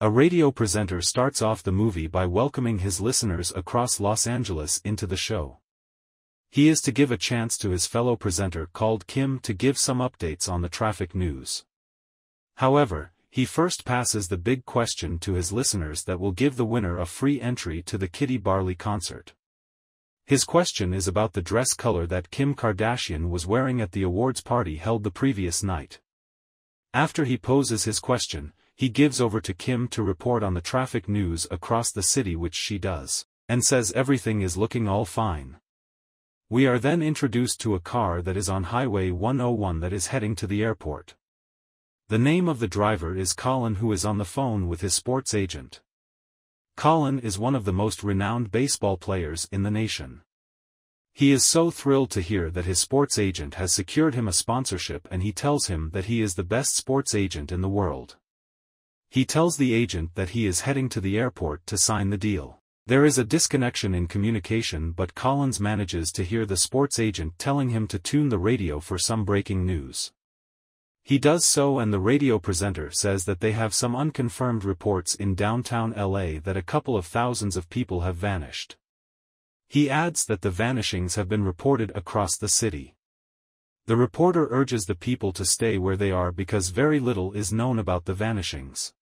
A radio presenter starts off the movie by welcoming his listeners across Los Angeles into the show. He is to give a chance to his fellow presenter called Kim to give some updates on the traffic news. However, he first passes the big question to his listeners that will give the winner a free entry to the Kitty Barley concert. His question is about the dress color that Kim Kardashian was wearing at the awards party held the previous night. After he poses his question, he gives over to Kim to report on the traffic news across the city which she does, and says everything is looking all fine. We are then introduced to a car that is on Highway 101 that is heading to the airport. The name of the driver is Colin who is on the phone with his sports agent. Colin is one of the most renowned baseball players in the nation. He is so thrilled to hear that his sports agent has secured him a sponsorship and he tells him that he is the best sports agent in the world. He tells the agent that he is heading to the airport to sign the deal. There is a disconnection in communication but Collins manages to hear the sports agent telling him to tune the radio for some breaking news. He does so and the radio presenter says that they have some unconfirmed reports in downtown LA that a couple of thousands of people have vanished. He adds that the vanishings have been reported across the city. The reporter urges the people to stay where they are because very little is known about the vanishings.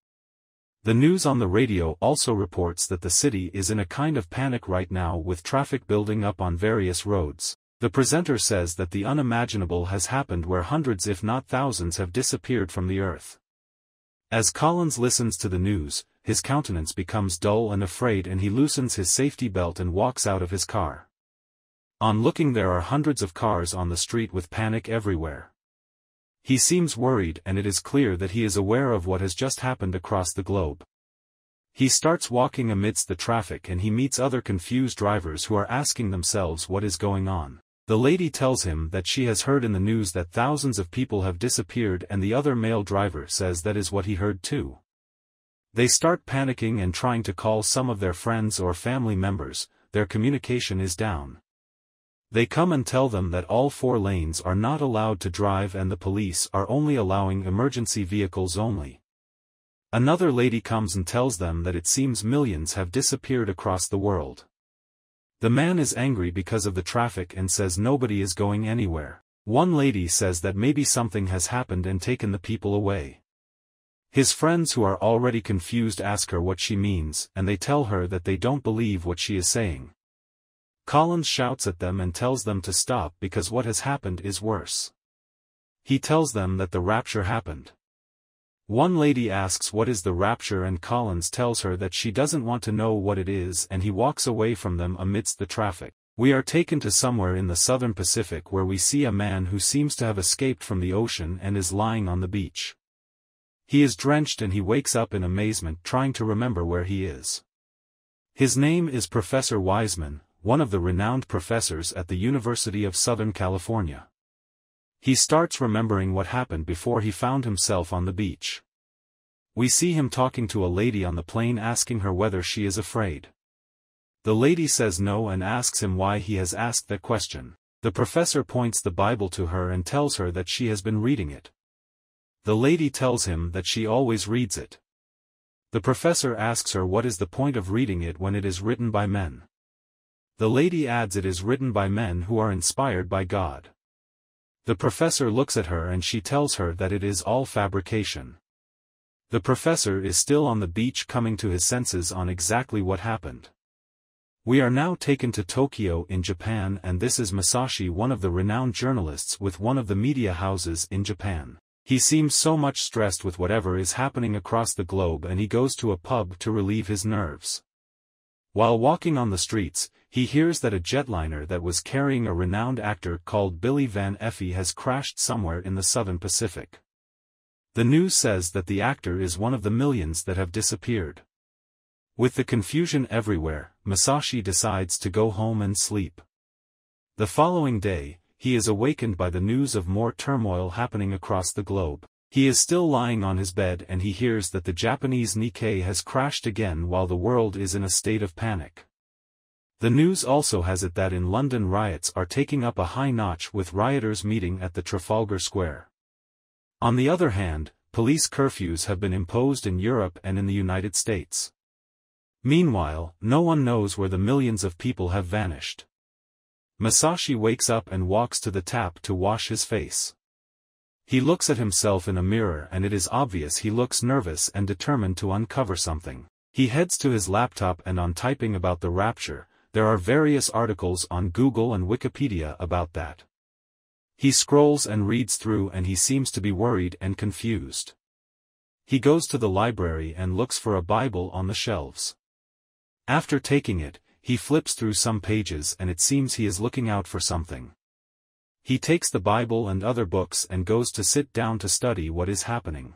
The news on the radio also reports that the city is in a kind of panic right now with traffic building up on various roads. The presenter says that the unimaginable has happened where hundreds if not thousands have disappeared from the earth. As Collins listens to the news, his countenance becomes dull and afraid and he loosens his safety belt and walks out of his car. On looking there are hundreds of cars on the street with panic everywhere. He seems worried and it is clear that he is aware of what has just happened across the globe. He starts walking amidst the traffic and he meets other confused drivers who are asking themselves what is going on. The lady tells him that she has heard in the news that thousands of people have disappeared and the other male driver says that is what he heard too. They start panicking and trying to call some of their friends or family members, their communication is down. They come and tell them that all four lanes are not allowed to drive and the police are only allowing emergency vehicles only. Another lady comes and tells them that it seems millions have disappeared across the world. The man is angry because of the traffic and says nobody is going anywhere. One lady says that maybe something has happened and taken the people away. His friends who are already confused ask her what she means and they tell her that they don't believe what she is saying. Collins shouts at them and tells them to stop because what has happened is worse. He tells them that the rapture happened. One lady asks what is the rapture and Collins tells her that she doesn't want to know what it is and he walks away from them amidst the traffic. We are taken to somewhere in the southern Pacific where we see a man who seems to have escaped from the ocean and is lying on the beach. He is drenched and he wakes up in amazement trying to remember where he is. His name is Professor Wiseman, one of the renowned professors at the University of Southern California. He starts remembering what happened before he found himself on the beach. We see him talking to a lady on the plane asking her whether she is afraid. The lady says no and asks him why he has asked that question. The professor points the Bible to her and tells her that she has been reading it. The lady tells him that she always reads it. The professor asks her what is the point of reading it when it is written by men. The lady adds it is written by men who are inspired by God. The professor looks at her and she tells her that it is all fabrication. The professor is still on the beach coming to his senses on exactly what happened. We are now taken to Tokyo in Japan and this is Masashi one of the renowned journalists with one of the media houses in Japan. He seems so much stressed with whatever is happening across the globe and he goes to a pub to relieve his nerves. While walking on the streets, he hears that a jetliner that was carrying a renowned actor called Billy Van Effie has crashed somewhere in the southern Pacific. The news says that the actor is one of the millions that have disappeared. With the confusion everywhere, Masashi decides to go home and sleep. The following day, he is awakened by the news of more turmoil happening across the globe. He is still lying on his bed and he hears that the Japanese Nikkei has crashed again while the world is in a state of panic. The news also has it that in London riots are taking up a high notch with rioters meeting at the Trafalgar Square. On the other hand, police curfews have been imposed in Europe and in the United States. Meanwhile, no one knows where the millions of people have vanished. Masashi wakes up and walks to the tap to wash his face. He looks at himself in a mirror and it is obvious he looks nervous and determined to uncover something. He heads to his laptop and on typing about the rapture, there are various articles on Google and Wikipedia about that. He scrolls and reads through and he seems to be worried and confused. He goes to the library and looks for a Bible on the shelves. After taking it, he flips through some pages and it seems he is looking out for something. He takes the Bible and other books and goes to sit down to study what is happening.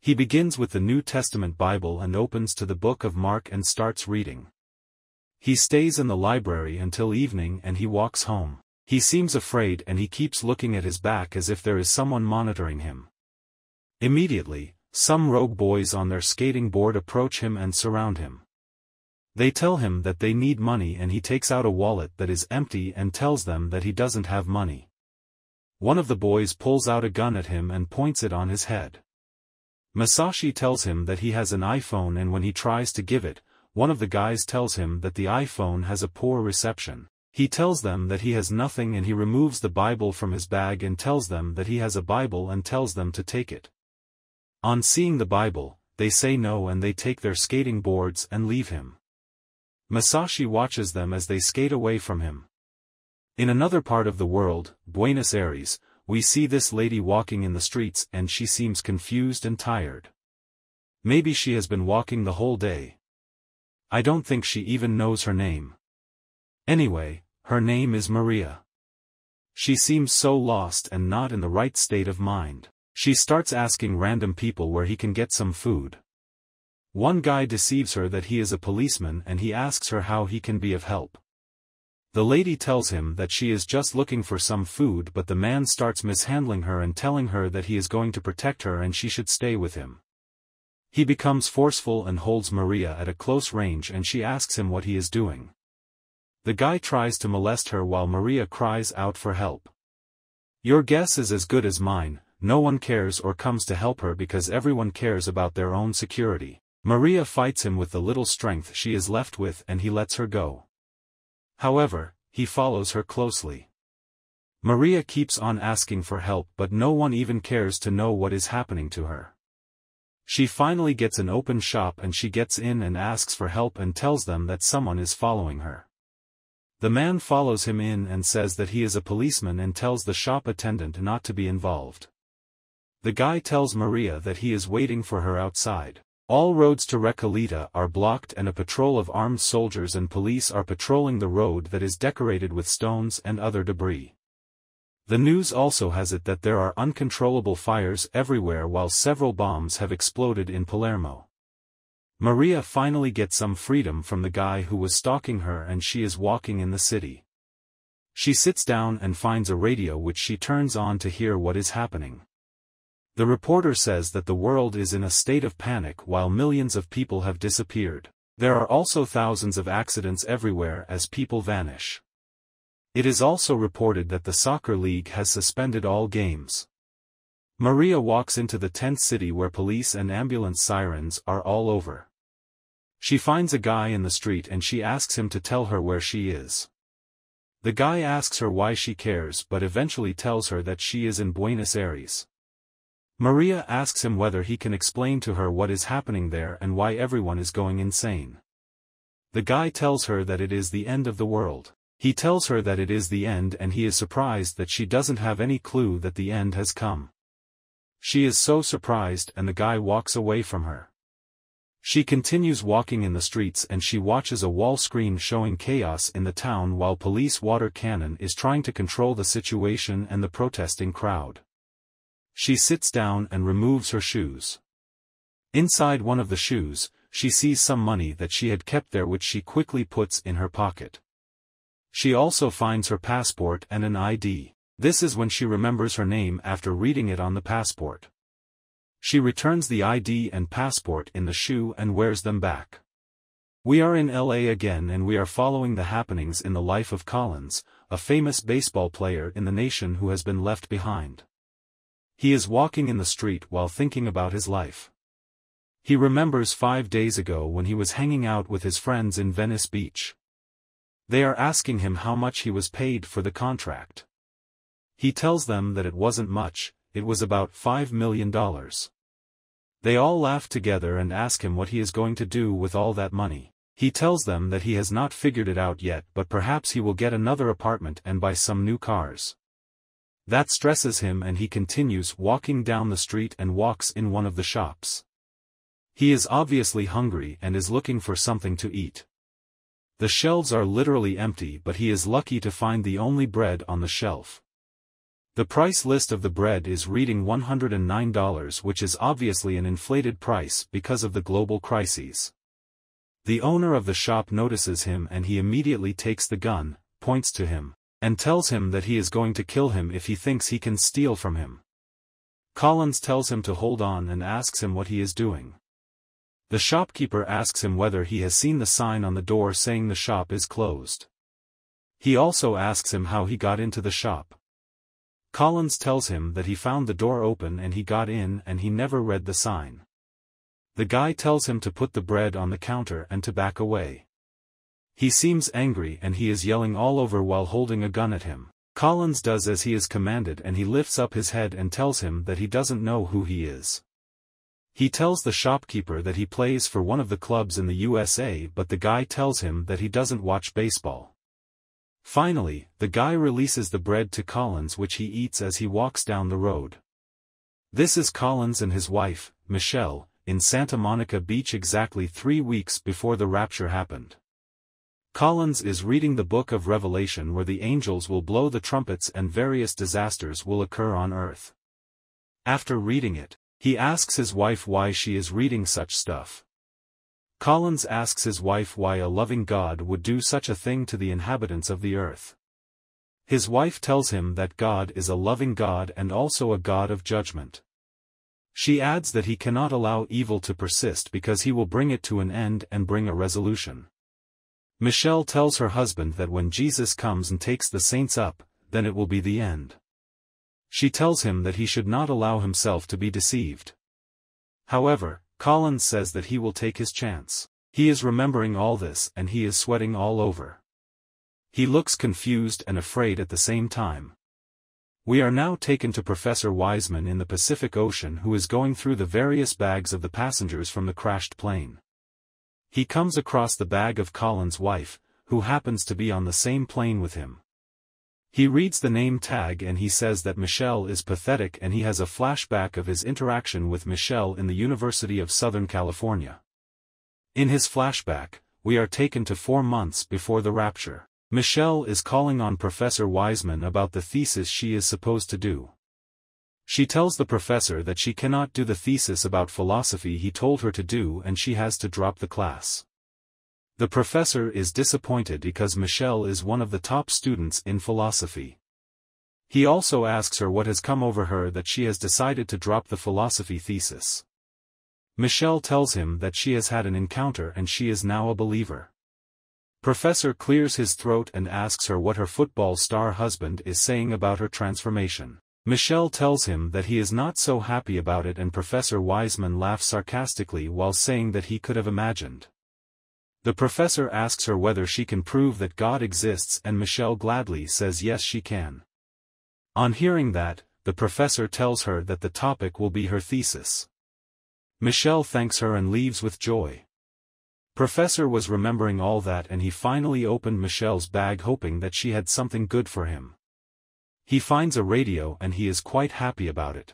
He begins with the New Testament Bible and opens to the book of Mark and starts reading. He stays in the library until evening and he walks home. He seems afraid and he keeps looking at his back as if there is someone monitoring him. Immediately, some rogue boys on their skating board approach him and surround him. They tell him that they need money and he takes out a wallet that is empty and tells them that he doesn't have money. One of the boys pulls out a gun at him and points it on his head. Masashi tells him that he has an iPhone and when he tries to give it, one of the guys tells him that the iPhone has a poor reception. He tells them that he has nothing and he removes the Bible from his bag and tells them that he has a Bible and tells them to take it. On seeing the Bible, they say no and they take their skating boards and leave him. Masashi watches them as they skate away from him. In another part of the world, Buenos Aires, we see this lady walking in the streets and she seems confused and tired. Maybe she has been walking the whole day. I don't think she even knows her name. Anyway, her name is Maria. She seems so lost and not in the right state of mind. She starts asking random people where he can get some food. One guy deceives her that he is a policeman and he asks her how he can be of help. The lady tells him that she is just looking for some food but the man starts mishandling her and telling her that he is going to protect her and she should stay with him. He becomes forceful and holds Maria at a close range and she asks him what he is doing. The guy tries to molest her while Maria cries out for help. Your guess is as good as mine, no one cares or comes to help her because everyone cares about their own security. Maria fights him with the little strength she is left with and he lets her go. However, he follows her closely. Maria keeps on asking for help but no one even cares to know what is happening to her. She finally gets an open shop and she gets in and asks for help and tells them that someone is following her. The man follows him in and says that he is a policeman and tells the shop attendant not to be involved. The guy tells Maria that he is waiting for her outside. All roads to Recoleta are blocked and a patrol of armed soldiers and police are patrolling the road that is decorated with stones and other debris. The news also has it that there are uncontrollable fires everywhere while several bombs have exploded in Palermo. Maria finally gets some freedom from the guy who was stalking her and she is walking in the city. She sits down and finds a radio which she turns on to hear what is happening. The reporter says that the world is in a state of panic while millions of people have disappeared. There are also thousands of accidents everywhere as people vanish. It is also reported that the soccer league has suspended all games. Maria walks into the tent city where police and ambulance sirens are all over. She finds a guy in the street and she asks him to tell her where she is. The guy asks her why she cares but eventually tells her that she is in Buenos Aires. Maria asks him whether he can explain to her what is happening there and why everyone is going insane. The guy tells her that it is the end of the world. He tells her that it is the end and he is surprised that she doesn't have any clue that the end has come. She is so surprised and the guy walks away from her. She continues walking in the streets and she watches a wall screen showing chaos in the town while police water cannon is trying to control the situation and the protesting crowd. She sits down and removes her shoes. Inside one of the shoes, she sees some money that she had kept there which she quickly puts in her pocket. She also finds her passport and an ID. This is when she remembers her name after reading it on the passport. She returns the ID and passport in the shoe and wears them back. We are in LA again and we are following the happenings in the life of Collins, a famous baseball player in the nation who has been left behind. He is walking in the street while thinking about his life. He remembers five days ago when he was hanging out with his friends in Venice Beach. They are asking him how much he was paid for the contract. He tells them that it wasn't much, it was about $5 million. They all laugh together and ask him what he is going to do with all that money. He tells them that he has not figured it out yet but perhaps he will get another apartment and buy some new cars. That stresses him and he continues walking down the street and walks in one of the shops. He is obviously hungry and is looking for something to eat. The shelves are literally empty but he is lucky to find the only bread on the shelf. The price list of the bread is reading $109 which is obviously an inflated price because of the global crises. The owner of the shop notices him and he immediately takes the gun, points to him, and tells him that he is going to kill him if he thinks he can steal from him. Collins tells him to hold on and asks him what he is doing. The shopkeeper asks him whether he has seen the sign on the door saying the shop is closed. He also asks him how he got into the shop. Collins tells him that he found the door open and he got in and he never read the sign. The guy tells him to put the bread on the counter and to back away. He seems angry and he is yelling all over while holding a gun at him. Collins does as he is commanded and he lifts up his head and tells him that he doesn't know who he is. He tells the shopkeeper that he plays for one of the clubs in the USA but the guy tells him that he doesn't watch baseball. Finally, the guy releases the bread to Collins which he eats as he walks down the road. This is Collins and his wife, Michelle, in Santa Monica Beach exactly three weeks before the rapture happened. Collins is reading the book of Revelation where the angels will blow the trumpets and various disasters will occur on earth. After reading it, he asks his wife why she is reading such stuff. Collins asks his wife why a loving God would do such a thing to the inhabitants of the earth. His wife tells him that God is a loving God and also a God of judgment. She adds that he cannot allow evil to persist because he will bring it to an end and bring a resolution. Michelle tells her husband that when Jesus comes and takes the saints up, then it will be the end. She tells him that he should not allow himself to be deceived. However, Collins says that he will take his chance. He is remembering all this and he is sweating all over. He looks confused and afraid at the same time. We are now taken to Professor Wiseman in the Pacific Ocean who is going through the various bags of the passengers from the crashed plane. He comes across the bag of Collins' wife, who happens to be on the same plane with him. He reads the name tag and he says that Michelle is pathetic and he has a flashback of his interaction with Michelle in the University of Southern California. In his flashback, we are taken to four months before the rapture. Michelle is calling on Professor Wiseman about the thesis she is supposed to do. She tells the professor that she cannot do the thesis about philosophy he told her to do and she has to drop the class. The professor is disappointed because Michelle is one of the top students in philosophy. He also asks her what has come over her that she has decided to drop the philosophy thesis. Michelle tells him that she has had an encounter and she is now a believer. Professor clears his throat and asks her what her football star husband is saying about her transformation. Michelle tells him that he is not so happy about it and Professor Wiseman laughs sarcastically while saying that he could have imagined. The professor asks her whether she can prove that God exists and Michelle gladly says yes she can. On hearing that, the professor tells her that the topic will be her thesis. Michelle thanks her and leaves with joy. Professor was remembering all that and he finally opened Michelle's bag hoping that she had something good for him. He finds a radio and he is quite happy about it.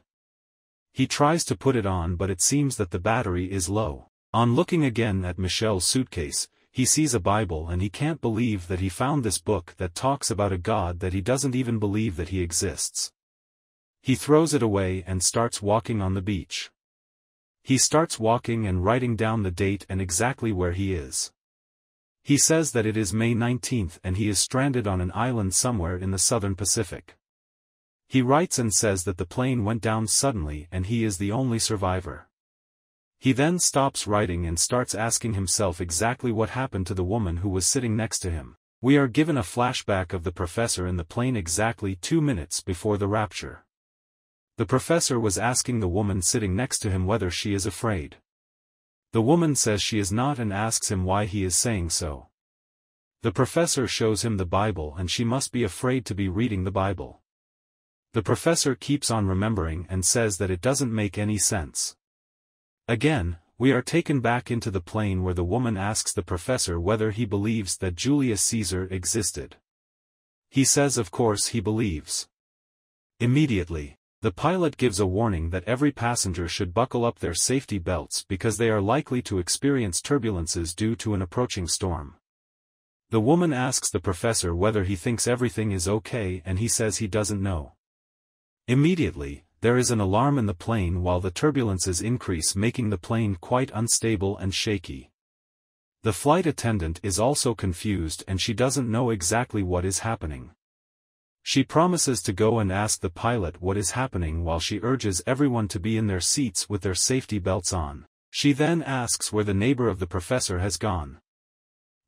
He tries to put it on but it seems that the battery is low. On looking again at Michelle's suitcase, he sees a Bible and he can't believe that he found this book that talks about a God that he doesn't even believe that he exists. He throws it away and starts walking on the beach. He starts walking and writing down the date and exactly where he is. He says that it is May 19th and he is stranded on an island somewhere in the southern Pacific. He writes and says that the plane went down suddenly and he is the only survivor. He then stops writing and starts asking himself exactly what happened to the woman who was sitting next to him. We are given a flashback of the professor in the plane exactly two minutes before the rapture. The professor was asking the woman sitting next to him whether she is afraid. The woman says she is not and asks him why he is saying so. The professor shows him the Bible and she must be afraid to be reading the Bible. The professor keeps on remembering and says that it doesn't make any sense. Again, we are taken back into the plane where the woman asks the professor whether he believes that Julius Caesar existed. He says of course he believes. Immediately, the pilot gives a warning that every passenger should buckle up their safety belts because they are likely to experience turbulences due to an approaching storm. The woman asks the professor whether he thinks everything is okay and he says he doesn't know. Immediately, there is an alarm in the plane while the turbulences increase making the plane quite unstable and shaky. The flight attendant is also confused and she doesn't know exactly what is happening. She promises to go and ask the pilot what is happening while she urges everyone to be in their seats with their safety belts on. She then asks where the neighbor of the professor has gone.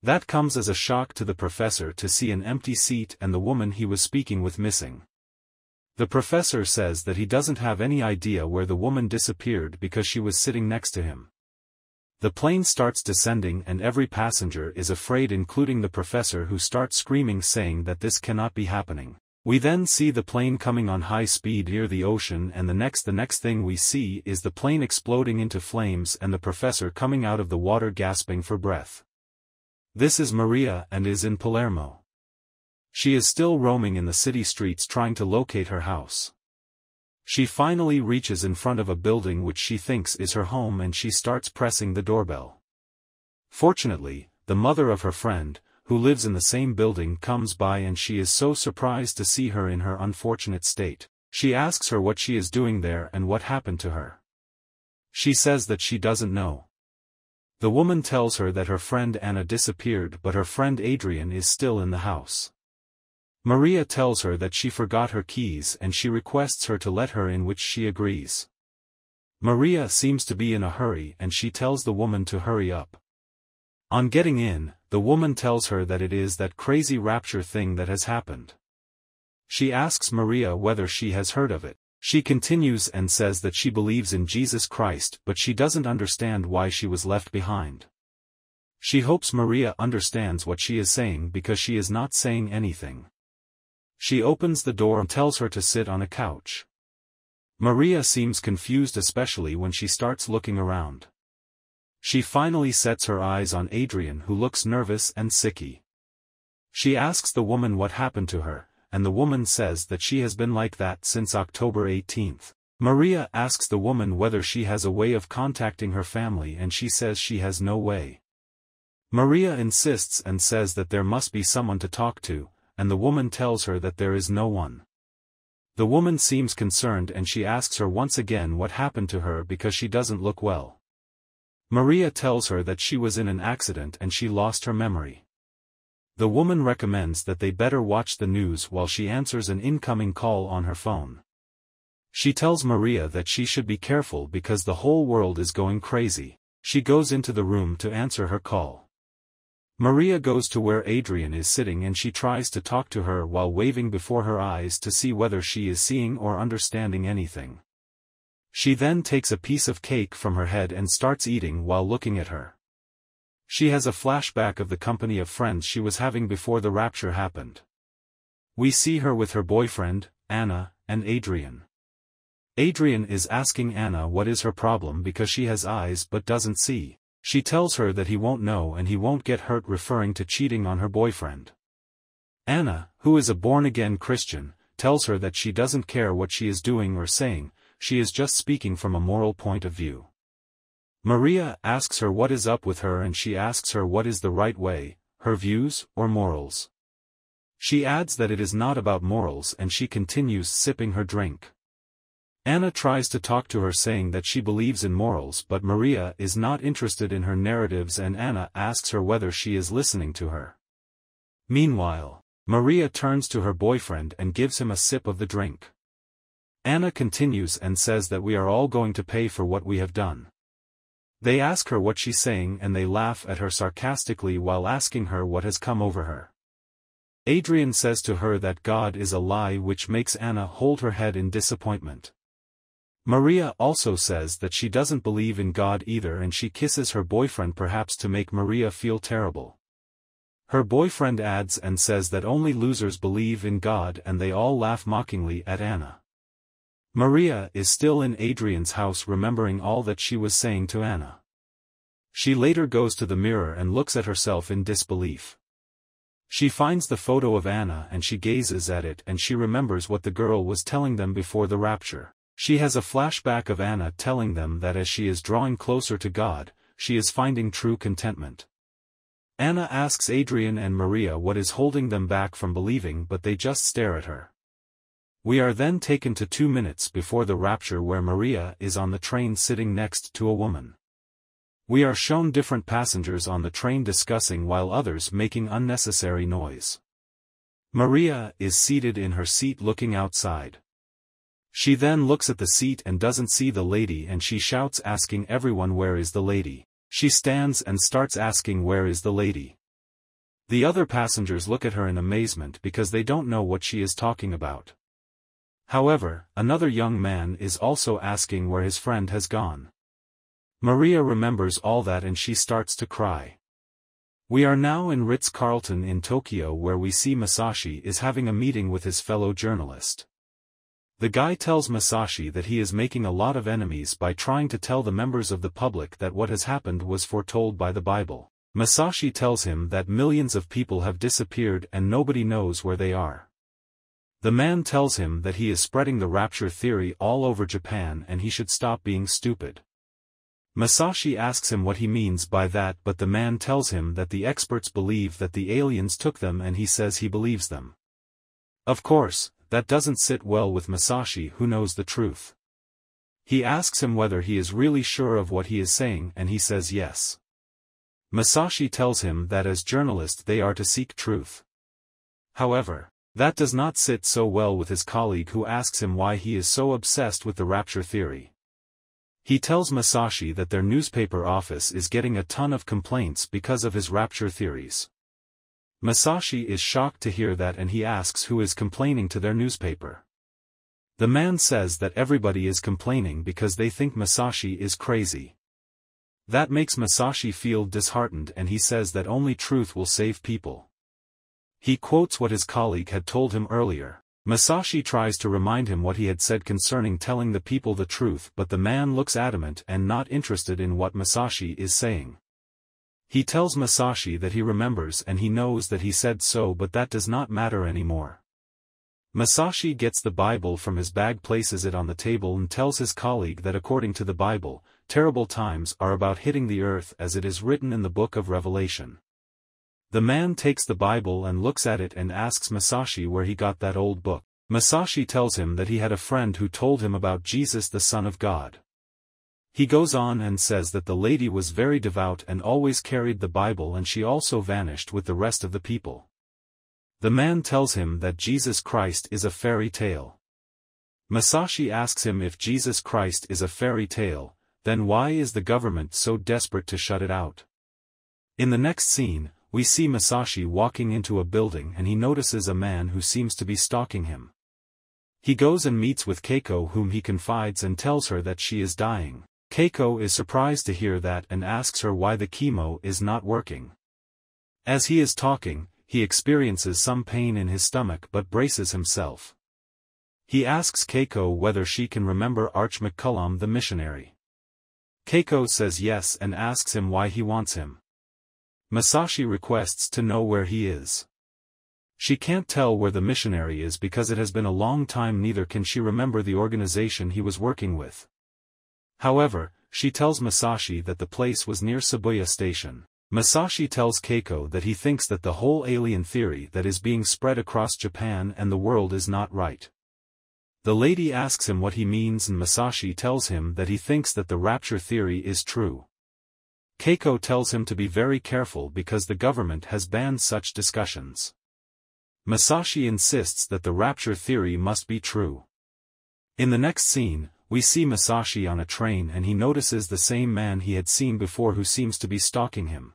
That comes as a shock to the professor to see an empty seat and the woman he was speaking with missing. The professor says that he doesn't have any idea where the woman disappeared because she was sitting next to him. The plane starts descending and every passenger is afraid including the professor who starts screaming saying that this cannot be happening. We then see the plane coming on high speed near the ocean and the next the next thing we see is the plane exploding into flames and the professor coming out of the water gasping for breath. This is Maria and is in Palermo. She is still roaming in the city streets trying to locate her house. She finally reaches in front of a building which she thinks is her home and she starts pressing the doorbell. Fortunately, the mother of her friend, who lives in the same building comes by and she is so surprised to see her in her unfortunate state. She asks her what she is doing there and what happened to her. She says that she doesn't know. The woman tells her that her friend Anna disappeared but her friend Adrian is still in the house. Maria tells her that she forgot her keys and she requests her to let her in which she agrees. Maria seems to be in a hurry and she tells the woman to hurry up. On getting in, the woman tells her that it is that crazy rapture thing that has happened. She asks Maria whether she has heard of it. She continues and says that she believes in Jesus Christ but she doesn't understand why she was left behind. She hopes Maria understands what she is saying because she is not saying anything. She opens the door and tells her to sit on a couch. Maria seems confused especially when she starts looking around. She finally sets her eyes on Adrian who looks nervous and sicky. She asks the woman what happened to her, and the woman says that she has been like that since October 18. Maria asks the woman whether she has a way of contacting her family and she says she has no way. Maria insists and says that there must be someone to talk to, and the woman tells her that there is no one. The woman seems concerned and she asks her once again what happened to her because she doesn't look well. Maria tells her that she was in an accident and she lost her memory. The woman recommends that they better watch the news while she answers an incoming call on her phone. She tells Maria that she should be careful because the whole world is going crazy. She goes into the room to answer her call. Maria goes to where Adrian is sitting and she tries to talk to her while waving before her eyes to see whether she is seeing or understanding anything. She then takes a piece of cake from her head and starts eating while looking at her. She has a flashback of the company of friends she was having before the rapture happened. We see her with her boyfriend, Anna, and Adrian. Adrian is asking Anna what is her problem because she has eyes but doesn't see. She tells her that he won't know and he won't get hurt referring to cheating on her boyfriend. Anna, who is a born-again Christian, tells her that she doesn't care what she is doing or saying, she is just speaking from a moral point of view. Maria asks her what is up with her and she asks her what is the right way, her views or morals. She adds that it is not about morals and she continues sipping her drink. Anna tries to talk to her saying that she believes in morals but Maria is not interested in her narratives and Anna asks her whether she is listening to her. Meanwhile, Maria turns to her boyfriend and gives him a sip of the drink. Anna continues and says that we are all going to pay for what we have done. They ask her what she's saying and they laugh at her sarcastically while asking her what has come over her. Adrian says to her that God is a lie which makes Anna hold her head in disappointment. Maria also says that she doesn't believe in God either and she kisses her boyfriend perhaps to make Maria feel terrible. Her boyfriend adds and says that only losers believe in God and they all laugh mockingly at Anna. Maria is still in Adrian's house remembering all that she was saying to Anna. She later goes to the mirror and looks at herself in disbelief. She finds the photo of Anna and she gazes at it and she remembers what the girl was telling them before the rapture. She has a flashback of Anna telling them that as she is drawing closer to God, she is finding true contentment. Anna asks Adrian and Maria what is holding them back from believing but they just stare at her. We are then taken to two minutes before the rapture where Maria is on the train sitting next to a woman. We are shown different passengers on the train discussing while others making unnecessary noise. Maria is seated in her seat looking outside. She then looks at the seat and doesn't see the lady and she shouts asking everyone where is the lady. She stands and starts asking where is the lady. The other passengers look at her in amazement because they don't know what she is talking about. However, another young man is also asking where his friend has gone. Maria remembers all that and she starts to cry. We are now in Ritz-Carlton in Tokyo where we see Masashi is having a meeting with his fellow journalist. The guy tells Masashi that he is making a lot of enemies by trying to tell the members of the public that what has happened was foretold by the Bible. Masashi tells him that millions of people have disappeared and nobody knows where they are. The man tells him that he is spreading the rapture theory all over Japan and he should stop being stupid. Masashi asks him what he means by that but the man tells him that the experts believe that the aliens took them and he says he believes them. Of course, that doesn't sit well with Masashi who knows the truth. He asks him whether he is really sure of what he is saying and he says yes. Masashi tells him that as journalists they are to seek truth. However, that does not sit so well with his colleague who asks him why he is so obsessed with the rapture theory. He tells Masashi that their newspaper office is getting a ton of complaints because of his rapture theories. Masashi is shocked to hear that and he asks who is complaining to their newspaper. The man says that everybody is complaining because they think Masashi is crazy. That makes Masashi feel disheartened and he says that only truth will save people. He quotes what his colleague had told him earlier. Masashi tries to remind him what he had said concerning telling the people the truth but the man looks adamant and not interested in what Masashi is saying. He tells Masashi that he remembers and he knows that he said so but that does not matter anymore. Masashi gets the Bible from his bag places it on the table and tells his colleague that according to the Bible, terrible times are about hitting the earth as it is written in the book of Revelation. The man takes the Bible and looks at it and asks Masashi where he got that old book. Masashi tells him that he had a friend who told him about Jesus the Son of God. He goes on and says that the lady was very devout and always carried the Bible and she also vanished with the rest of the people. The man tells him that Jesus Christ is a fairy tale. Masashi asks him if Jesus Christ is a fairy tale, then why is the government so desperate to shut it out? In the next scene, we see Masashi walking into a building and he notices a man who seems to be stalking him. He goes and meets with Keiko whom he confides and tells her that she is dying. Keiko is surprised to hear that and asks her why the chemo is not working. As he is talking, he experiences some pain in his stomach but braces himself. He asks Keiko whether she can remember Arch McCullum the missionary. Keiko says yes and asks him why he wants him. Masashi requests to know where he is. She can't tell where the missionary is because it has been a long time neither can she remember the organization he was working with. However, she tells Masashi that the place was near Shibuya Station. Masashi tells Keiko that he thinks that the whole alien theory that is being spread across Japan and the world is not right. The lady asks him what he means and Masashi tells him that he thinks that the rapture theory is true. Keiko tells him to be very careful because the government has banned such discussions. Masashi insists that the rapture theory must be true. In the next scene, we see Masashi on a train and he notices the same man he had seen before who seems to be stalking him.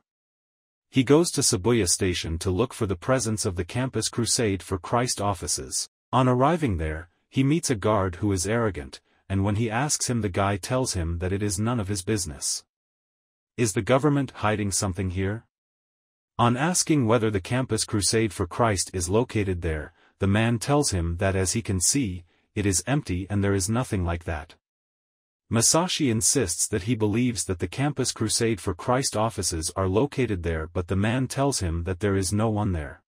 He goes to Shibuya Station to look for the presence of the Campus Crusade for Christ offices. On arriving there, he meets a guard who is arrogant, and when he asks him the guy tells him that it is none of his business. Is the government hiding something here? On asking whether the Campus Crusade for Christ is located there, the man tells him that as he can see, it is empty and there is nothing like that. Masashi insists that he believes that the Campus Crusade for Christ offices are located there but the man tells him that there is no one there.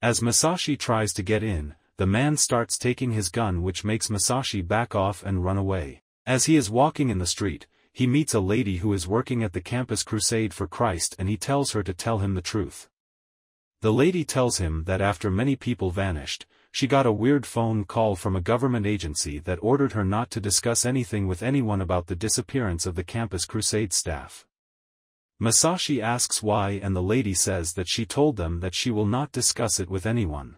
As Masashi tries to get in, the man starts taking his gun which makes Masashi back off and run away. As he is walking in the street, he meets a lady who is working at the Campus Crusade for Christ and he tells her to tell him the truth. The lady tells him that after many people vanished, she got a weird phone call from a government agency that ordered her not to discuss anything with anyone about the disappearance of the Campus Crusade staff. Masashi asks why and the lady says that she told them that she will not discuss it with anyone.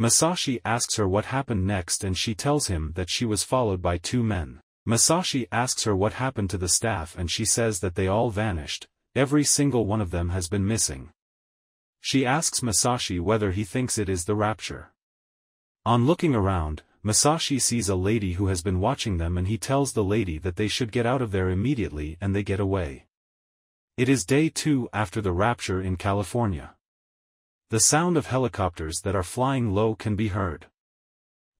Masashi asks her what happened next and she tells him that she was followed by two men. Masashi asks her what happened to the staff and she says that they all vanished, every single one of them has been missing. She asks Masashi whether he thinks it is the rapture. On looking around, Masashi sees a lady who has been watching them and he tells the lady that they should get out of there immediately and they get away. It is day two after the rapture in California. The sound of helicopters that are flying low can be heard.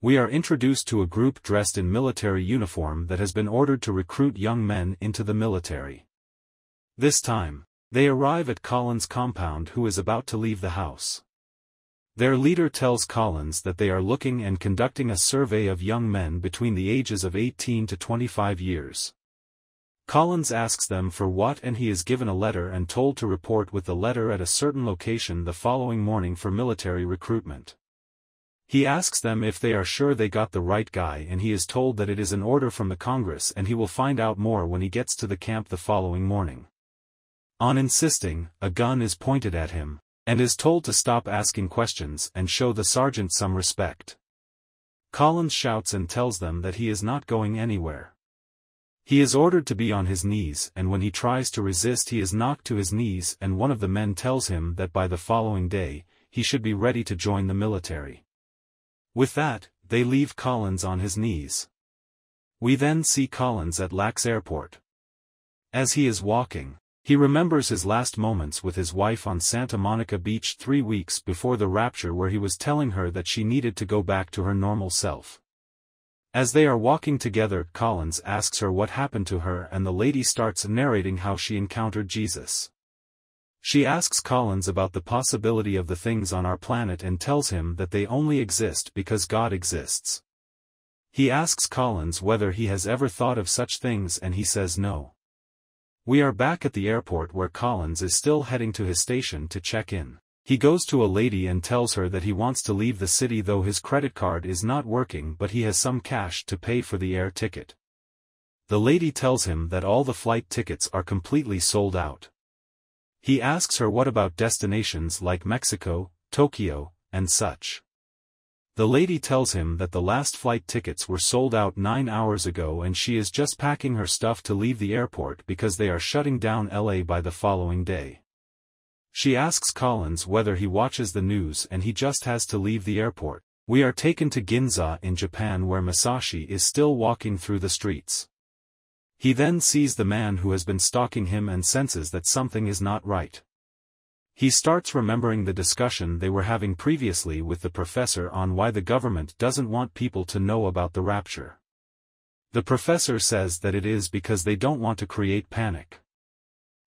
We are introduced to a group dressed in military uniform that has been ordered to recruit young men into the military. This time, they arrive at Collins' compound who is about to leave the house. Their leader tells Collins that they are looking and conducting a survey of young men between the ages of 18 to 25 years. Collins asks them for what and he is given a letter and told to report with the letter at a certain location the following morning for military recruitment. He asks them if they are sure they got the right guy and he is told that it is an order from the Congress and he will find out more when he gets to the camp the following morning. On insisting, a gun is pointed at him, and is told to stop asking questions and show the sergeant some respect. Collins shouts and tells them that he is not going anywhere. He is ordered to be on his knees and when he tries to resist he is knocked to his knees and one of the men tells him that by the following day, he should be ready to join the military. With that, they leave Collins on his knees. We then see Collins at Lax Airport. As he is walking, he remembers his last moments with his wife on Santa Monica Beach three weeks before the rapture where he was telling her that she needed to go back to her normal self. As they are walking together Collins asks her what happened to her and the lady starts narrating how she encountered Jesus. She asks Collins about the possibility of the things on our planet and tells him that they only exist because God exists. He asks Collins whether he has ever thought of such things and he says no. We are back at the airport where Collins is still heading to his station to check in. He goes to a lady and tells her that he wants to leave the city though his credit card is not working but he has some cash to pay for the air ticket. The lady tells him that all the flight tickets are completely sold out. He asks her what about destinations like Mexico, Tokyo, and such. The lady tells him that the last flight tickets were sold out nine hours ago and she is just packing her stuff to leave the airport because they are shutting down LA by the following day. She asks Collins whether he watches the news and he just has to leave the airport. We are taken to Ginza in Japan where Masashi is still walking through the streets. He then sees the man who has been stalking him and senses that something is not right. He starts remembering the discussion they were having previously with the professor on why the government doesn't want people to know about the rapture. The professor says that it is because they don't want to create panic.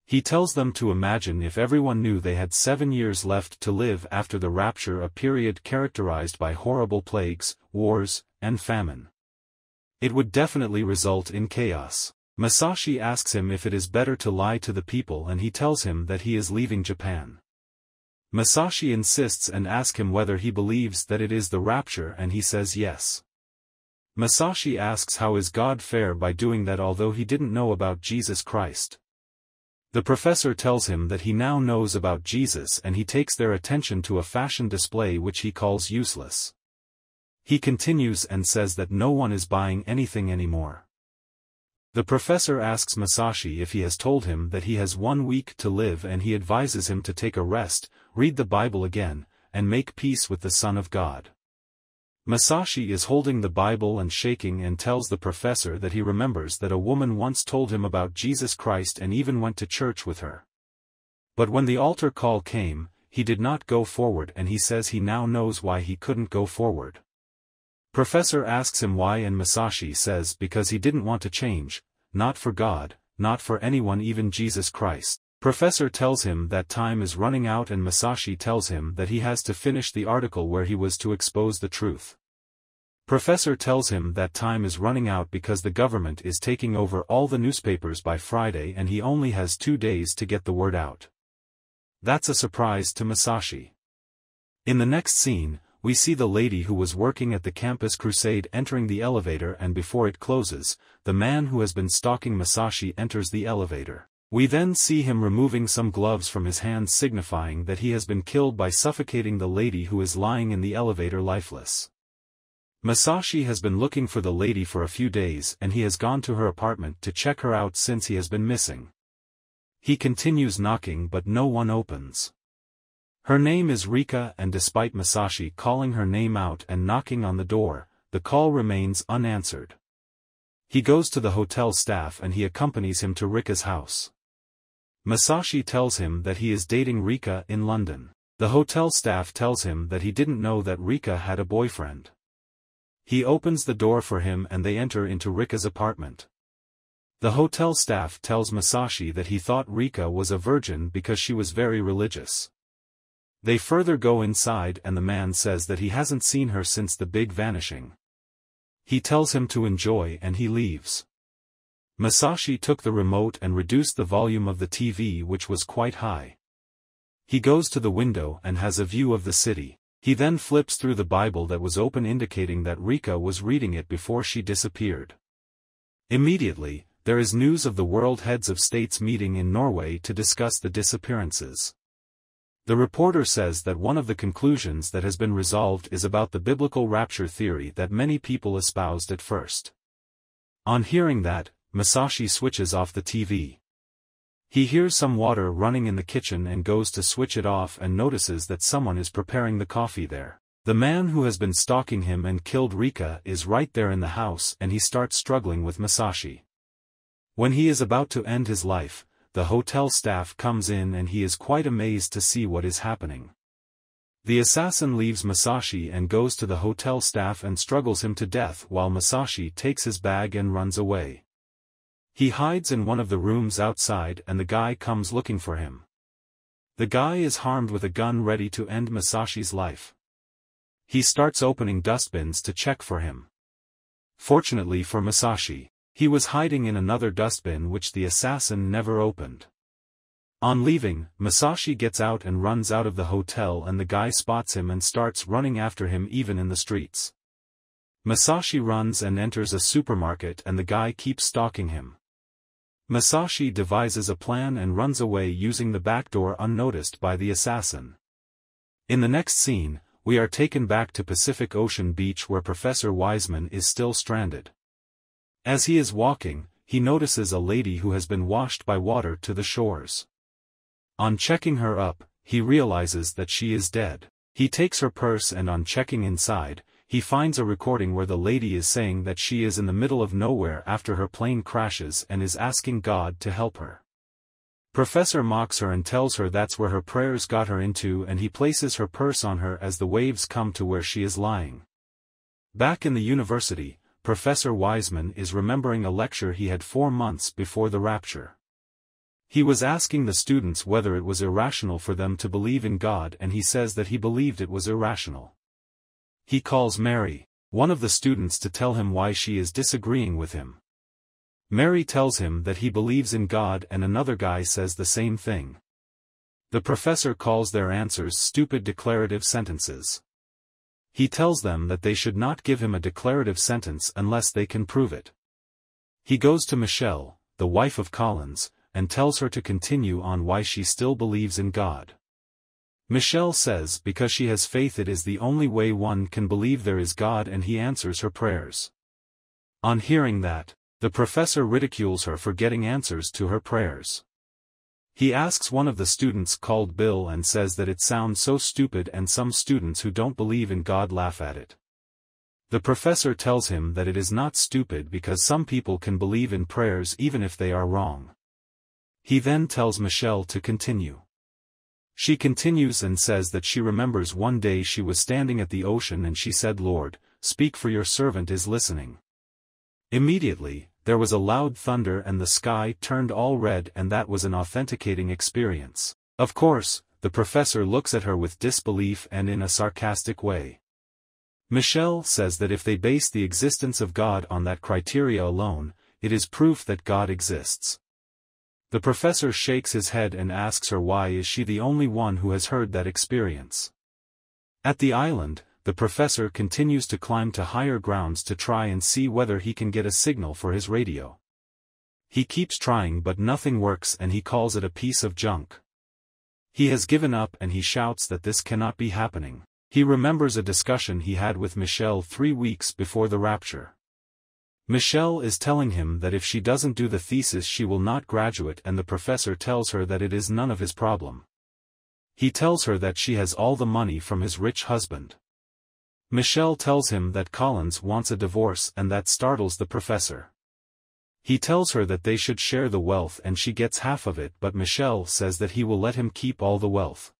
He tells them to imagine if everyone knew they had seven years left to live after the rapture a period characterized by horrible plagues, wars, and famine. It would definitely result in chaos. Masashi asks him if it is better to lie to the people and he tells him that he is leaving Japan. Masashi insists and asks him whether he believes that it is the rapture and he says yes. Masashi asks how is God fair by doing that although he didn't know about Jesus Christ. The professor tells him that he now knows about Jesus and he takes their attention to a fashion display which he calls useless. He continues and says that no one is buying anything anymore. The professor asks Masashi if he has told him that he has one week to live and he advises him to take a rest, read the Bible again, and make peace with the Son of God. Masashi is holding the Bible and shaking and tells the professor that he remembers that a woman once told him about Jesus Christ and even went to church with her. But when the altar call came, he did not go forward and he says he now knows why he couldn't go forward. Professor asks him why and Masashi says because he didn't want to change, not for God, not for anyone even Jesus Christ. Professor tells him that time is running out and Masashi tells him that he has to finish the article where he was to expose the truth. Professor tells him that time is running out because the government is taking over all the newspapers by Friday and he only has two days to get the word out. That's a surprise to Masashi. In the next scene, we see the lady who was working at the campus crusade entering the elevator and before it closes, the man who has been stalking Masashi enters the elevator. We then see him removing some gloves from his hands signifying that he has been killed by suffocating the lady who is lying in the elevator lifeless. Masashi has been looking for the lady for a few days and he has gone to her apartment to check her out since he has been missing. He continues knocking but no one opens. Her name is Rika and despite Masashi calling her name out and knocking on the door, the call remains unanswered. He goes to the hotel staff and he accompanies him to Rika's house. Masashi tells him that he is dating Rika in London. The hotel staff tells him that he didn't know that Rika had a boyfriend. He opens the door for him and they enter into Rika's apartment. The hotel staff tells Masashi that he thought Rika was a virgin because she was very religious. They further go inside and the man says that he hasn't seen her since the big vanishing. He tells him to enjoy and he leaves. Masashi took the remote and reduced the volume of the TV which was quite high. He goes to the window and has a view of the city. He then flips through the Bible that was open indicating that Rika was reading it before she disappeared. Immediately, there is news of the World Heads of States meeting in Norway to discuss the disappearances. The reporter says that one of the conclusions that has been resolved is about the biblical rapture theory that many people espoused at first. On hearing that, Masashi switches off the TV. He hears some water running in the kitchen and goes to switch it off and notices that someone is preparing the coffee there. The man who has been stalking him and killed Rika is right there in the house and he starts struggling with Masashi. When he is about to end his life, the hotel staff comes in and he is quite amazed to see what is happening. The assassin leaves Masashi and goes to the hotel staff and struggles him to death while Masashi takes his bag and runs away. He hides in one of the rooms outside and the guy comes looking for him. The guy is harmed with a gun ready to end Masashi's life. He starts opening dustbins to check for him. Fortunately for Masashi, he was hiding in another dustbin which the assassin never opened. On leaving, Masashi gets out and runs out of the hotel and the guy spots him and starts running after him even in the streets. Masashi runs and enters a supermarket and the guy keeps stalking him. Masashi devises a plan and runs away using the back door unnoticed by the assassin. In the next scene, we are taken back to Pacific Ocean Beach where Professor Wiseman is still stranded. As he is walking, he notices a lady who has been washed by water to the shores. On checking her up, he realizes that she is dead. He takes her purse and on checking inside, he finds a recording where the lady is saying that she is in the middle of nowhere after her plane crashes and is asking God to help her. Professor mocks her and tells her that's where her prayers got her into and he places her purse on her as the waves come to where she is lying. Back in the university, Professor Wiseman is remembering a lecture he had four months before the rapture. He was asking the students whether it was irrational for them to believe in God and he says that he believed it was irrational. He calls Mary, one of the students to tell him why she is disagreeing with him. Mary tells him that he believes in God and another guy says the same thing. The professor calls their answers stupid declarative sentences. He tells them that they should not give him a declarative sentence unless they can prove it. He goes to Michelle, the wife of Collins, and tells her to continue on why she still believes in God. Michelle says because she has faith it is the only way one can believe there is God and he answers her prayers. On hearing that, the professor ridicules her for getting answers to her prayers. He asks one of the students called Bill and says that it sounds so stupid and some students who don't believe in God laugh at it. The professor tells him that it is not stupid because some people can believe in prayers even if they are wrong. He then tells Michelle to continue. She continues and says that she remembers one day she was standing at the ocean and she said Lord, speak for your servant is listening. Immediately, there was a loud thunder and the sky turned all red and that was an authenticating experience. Of course, the professor looks at her with disbelief and in a sarcastic way. Michelle says that if they base the existence of God on that criteria alone, it is proof that God exists. The professor shakes his head and asks her why is she the only one who has heard that experience. At the island, the professor continues to climb to higher grounds to try and see whether he can get a signal for his radio. He keeps trying but nothing works and he calls it a piece of junk. He has given up and he shouts that this cannot be happening. He remembers a discussion he had with Michelle three weeks before the rapture. Michelle is telling him that if she doesn't do the thesis she will not graduate and the professor tells her that it is none of his problem. He tells her that she has all the money from his rich husband. Michelle tells him that Collins wants a divorce and that startles the professor. He tells her that they should share the wealth and she gets half of it but Michelle says that he will let him keep all the wealth.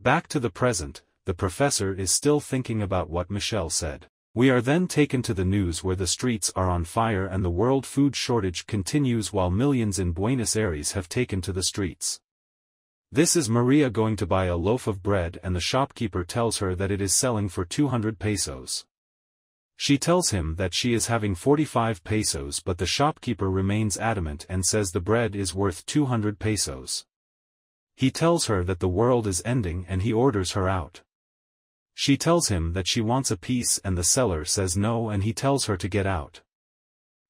Back to the present, the professor is still thinking about what Michelle said. We are then taken to the news where the streets are on fire and the world food shortage continues while millions in Buenos Aires have taken to the streets. This is Maria going to buy a loaf of bread and the shopkeeper tells her that it is selling for 200 pesos. She tells him that she is having 45 pesos but the shopkeeper remains adamant and says the bread is worth 200 pesos. He tells her that the world is ending and he orders her out. She tells him that she wants a piece and the seller says no and he tells her to get out.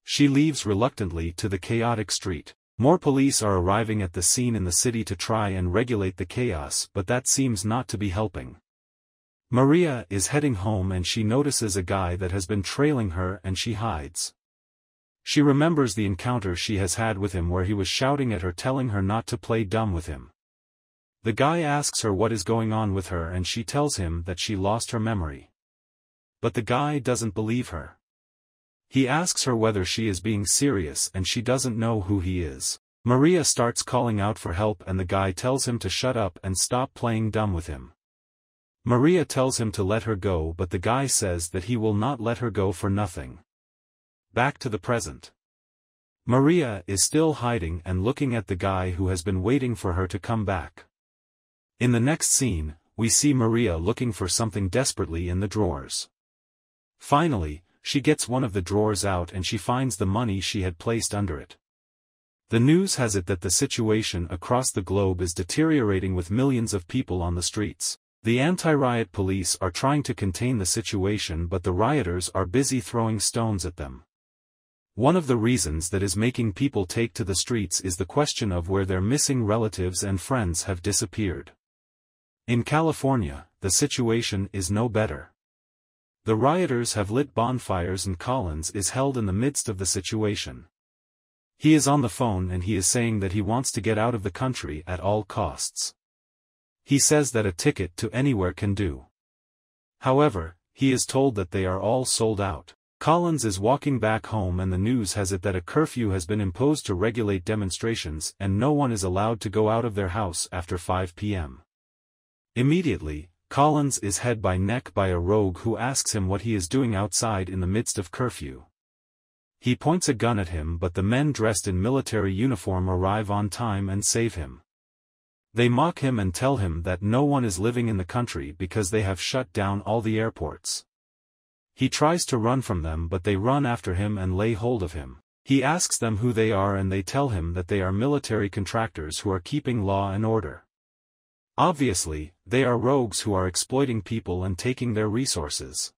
She leaves reluctantly to the chaotic street. More police are arriving at the scene in the city to try and regulate the chaos but that seems not to be helping. Maria is heading home and she notices a guy that has been trailing her and she hides. She remembers the encounter she has had with him where he was shouting at her telling her not to play dumb with him. The guy asks her what is going on with her and she tells him that she lost her memory. But the guy doesn't believe her. He asks her whether she is being serious and she doesn't know who he is. Maria starts calling out for help and the guy tells him to shut up and stop playing dumb with him. Maria tells him to let her go but the guy says that he will not let her go for nothing. Back to the present. Maria is still hiding and looking at the guy who has been waiting for her to come back. In the next scene, we see Maria looking for something desperately in the drawers. Finally, she gets one of the drawers out and she finds the money she had placed under it. The news has it that the situation across the globe is deteriorating with millions of people on the streets. The anti-riot police are trying to contain the situation but the rioters are busy throwing stones at them. One of the reasons that is making people take to the streets is the question of where their missing relatives and friends have disappeared. In California, the situation is no better. The rioters have lit bonfires and Collins is held in the midst of the situation. He is on the phone and he is saying that he wants to get out of the country at all costs. He says that a ticket to anywhere can do. However, he is told that they are all sold out. Collins is walking back home and the news has it that a curfew has been imposed to regulate demonstrations and no one is allowed to go out of their house after 5 p.m. Immediately, Collins is head by neck by a rogue who asks him what he is doing outside in the midst of curfew. He points a gun at him but the men dressed in military uniform arrive on time and save him. They mock him and tell him that no one is living in the country because they have shut down all the airports. He tries to run from them but they run after him and lay hold of him. He asks them who they are and they tell him that they are military contractors who are keeping law and order. Obviously, they are rogues who are exploiting people and taking their resources.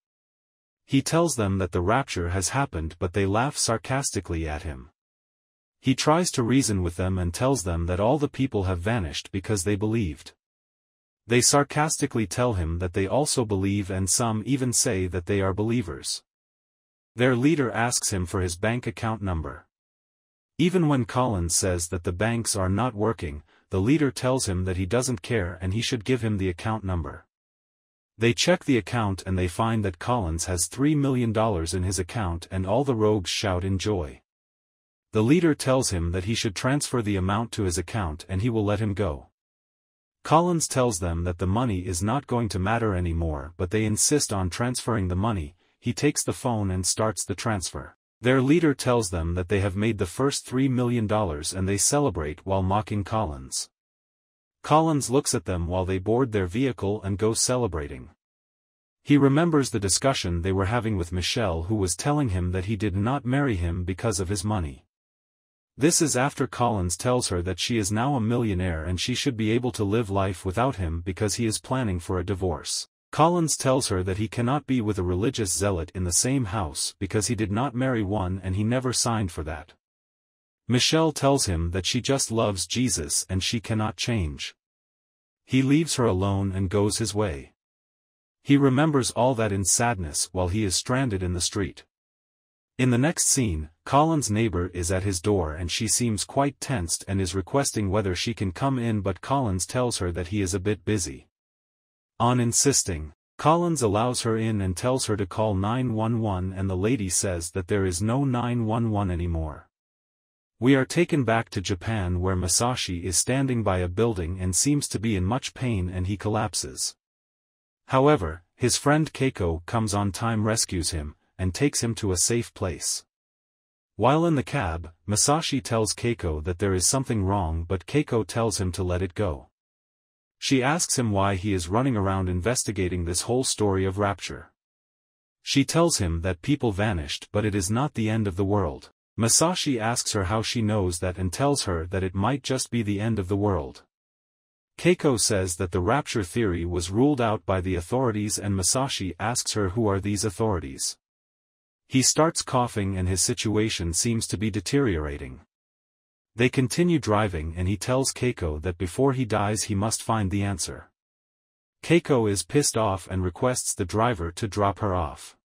He tells them that the rapture has happened but they laugh sarcastically at him. He tries to reason with them and tells them that all the people have vanished because they believed. They sarcastically tell him that they also believe and some even say that they are believers. Their leader asks him for his bank account number. Even when Collins says that the banks are not working, the leader tells him that he doesn't care and he should give him the account number. They check the account and they find that Collins has $3 million in his account and all the rogues shout in joy. The leader tells him that he should transfer the amount to his account and he will let him go. Collins tells them that the money is not going to matter anymore but they insist on transferring the money, he takes the phone and starts the transfer. Their leader tells them that they have made the first $3 million and they celebrate while mocking Collins. Collins looks at them while they board their vehicle and go celebrating. He remembers the discussion they were having with Michelle who was telling him that he did not marry him because of his money. This is after Collins tells her that she is now a millionaire and she should be able to live life without him because he is planning for a divorce. Collins tells her that he cannot be with a religious zealot in the same house because he did not marry one and he never signed for that. Michelle tells him that she just loves Jesus and she cannot change. He leaves her alone and goes his way. He remembers all that in sadness while he is stranded in the street. In the next scene, Collins' neighbor is at his door and she seems quite tensed and is requesting whether she can come in but Collins tells her that he is a bit busy. On insisting, Collins allows her in and tells her to call 911 and the lady says that there is no 911 anymore. We are taken back to Japan where Masashi is standing by a building and seems to be in much pain and he collapses. However, his friend Keiko comes on time rescues him, and takes him to a safe place. While in the cab, Masashi tells Keiko that there is something wrong but Keiko tells him to let it go. She asks him why he is running around investigating this whole story of rapture. She tells him that people vanished but it is not the end of the world. Masashi asks her how she knows that and tells her that it might just be the end of the world. Keiko says that the rapture theory was ruled out by the authorities and Masashi asks her who are these authorities. He starts coughing and his situation seems to be deteriorating. They continue driving and he tells Keiko that before he dies he must find the answer. Keiko is pissed off and requests the driver to drop her off.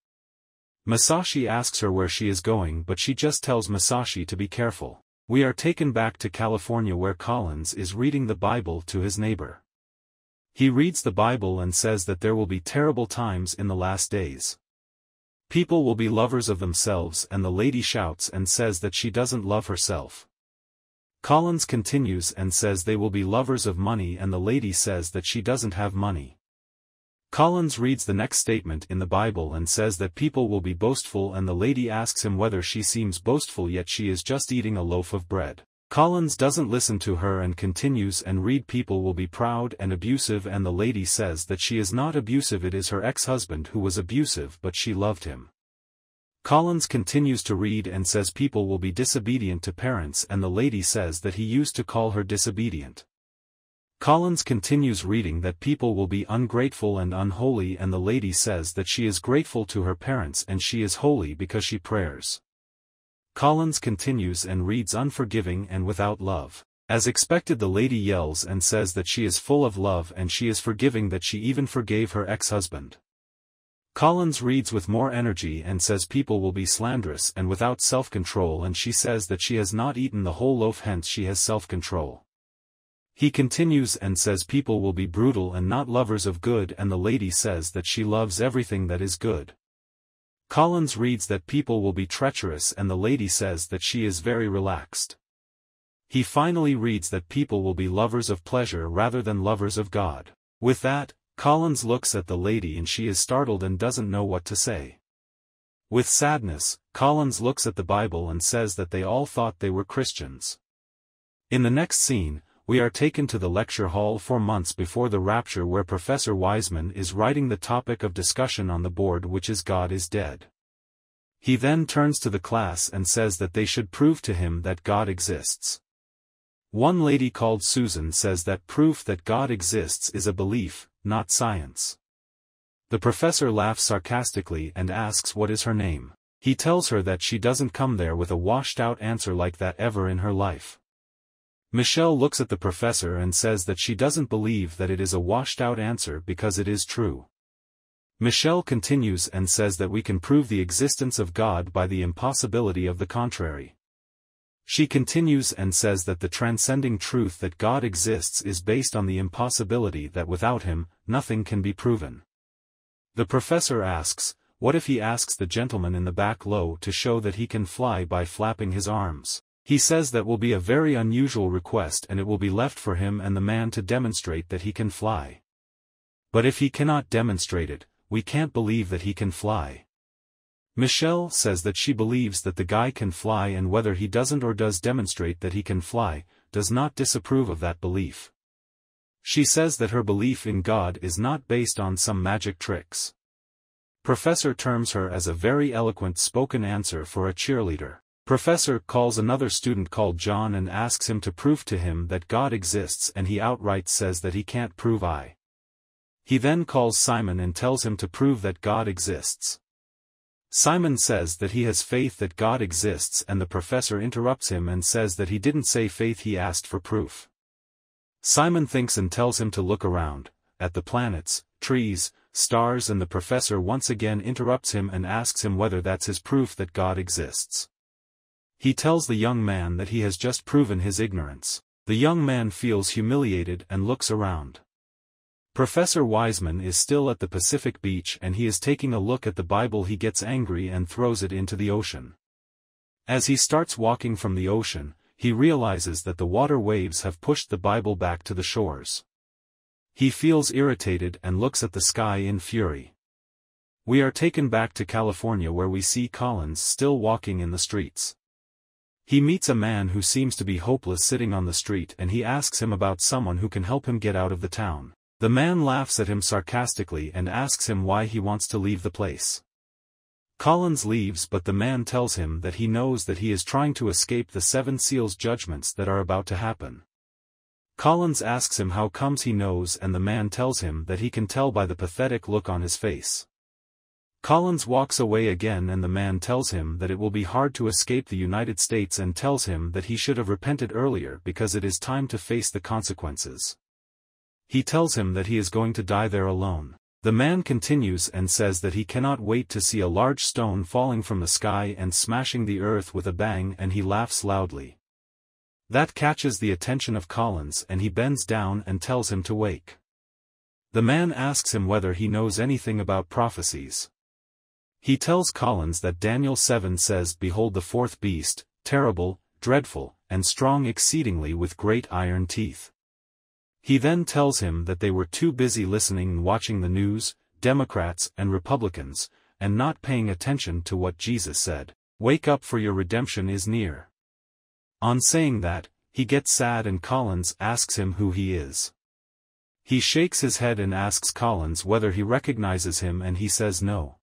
Masashi asks her where she is going but she just tells Masashi to be careful. We are taken back to California where Collins is reading the Bible to his neighbor. He reads the Bible and says that there will be terrible times in the last days. People will be lovers of themselves and the lady shouts and says that she doesn't love herself. Collins continues and says they will be lovers of money and the lady says that she doesn't have money. Collins reads the next statement in the Bible and says that people will be boastful and the lady asks him whether she seems boastful yet she is just eating a loaf of bread. Collins doesn't listen to her and continues and read people will be proud and abusive and the lady says that she is not abusive it is her ex-husband who was abusive but she loved him. Collins continues to read and says people will be disobedient to parents and the lady says that he used to call her disobedient. Collins continues reading that people will be ungrateful and unholy and the lady says that she is grateful to her parents and she is holy because she prayers. Collins continues and reads unforgiving and without love. As expected the lady yells and says that she is full of love and she is forgiving that she even forgave her ex-husband. Collins reads with more energy and says people will be slanderous and without self-control and she says that she has not eaten the whole loaf hence she has self-control. He continues and says people will be brutal and not lovers of good and the lady says that she loves everything that is good. Collins reads that people will be treacherous and the lady says that she is very relaxed. He finally reads that people will be lovers of pleasure rather than lovers of God. With that, Collins looks at the lady and she is startled and doesn't know what to say. With sadness, Collins looks at the Bible and says that they all thought they were Christians. In the next scene, we are taken to the lecture hall four months before the rapture where Professor Wiseman is writing the topic of discussion on the board which is God is dead. He then turns to the class and says that they should prove to him that God exists. One lady called Susan says that proof that God exists is a belief, not science. The professor laughs sarcastically and asks what is her name. He tells her that she doesn't come there with a washed-out answer like that ever in her life. Michelle looks at the professor and says that she doesn't believe that it is a washed-out answer because it is true. Michelle continues and says that we can prove the existence of God by the impossibility of the contrary. She continues and says that the transcending truth that God exists is based on the impossibility that without him, nothing can be proven. The professor asks, what if he asks the gentleman in the back low to show that he can fly by flapping his arms? He says that will be a very unusual request and it will be left for him and the man to demonstrate that he can fly. But if he cannot demonstrate it, we can't believe that he can fly. Michelle says that she believes that the guy can fly and whether he doesn't or does demonstrate that he can fly, does not disapprove of that belief. She says that her belief in God is not based on some magic tricks. Professor terms her as a very eloquent spoken answer for a cheerleader. Professor calls another student called John and asks him to prove to him that God exists and he outright says that he can't prove I. He then calls Simon and tells him to prove that God exists. Simon says that he has faith that God exists and the professor interrupts him and says that he didn't say faith he asked for proof. Simon thinks and tells him to look around, at the planets, trees, stars and the professor once again interrupts him and asks him whether that's his proof that God exists. He tells the young man that he has just proven his ignorance. The young man feels humiliated and looks around. Professor Wiseman is still at the Pacific beach and he is taking a look at the Bible he gets angry and throws it into the ocean. As he starts walking from the ocean, he realizes that the water waves have pushed the Bible back to the shores. He feels irritated and looks at the sky in fury. We are taken back to California where we see Collins still walking in the streets. He meets a man who seems to be hopeless sitting on the street and he asks him about someone who can help him get out of the town. The man laughs at him sarcastically and asks him why he wants to leave the place. Collins leaves but the man tells him that he knows that he is trying to escape the Seven Seals judgments that are about to happen. Collins asks him how comes he knows and the man tells him that he can tell by the pathetic look on his face. Collins walks away again and the man tells him that it will be hard to escape the United States and tells him that he should have repented earlier because it is time to face the consequences. He tells him that he is going to die there alone. The man continues and says that he cannot wait to see a large stone falling from the sky and smashing the earth with a bang and he laughs loudly. That catches the attention of Collins and he bends down and tells him to wake. The man asks him whether he knows anything about prophecies. He tells Collins that Daniel 7 says Behold the fourth beast, terrible, dreadful, and strong exceedingly with great iron teeth. He then tells him that they were too busy listening and watching the news, Democrats and Republicans, and not paying attention to what Jesus said. Wake up for your redemption is near. On saying that, he gets sad and Collins asks him who he is. He shakes his head and asks Collins whether he recognizes him and he says no.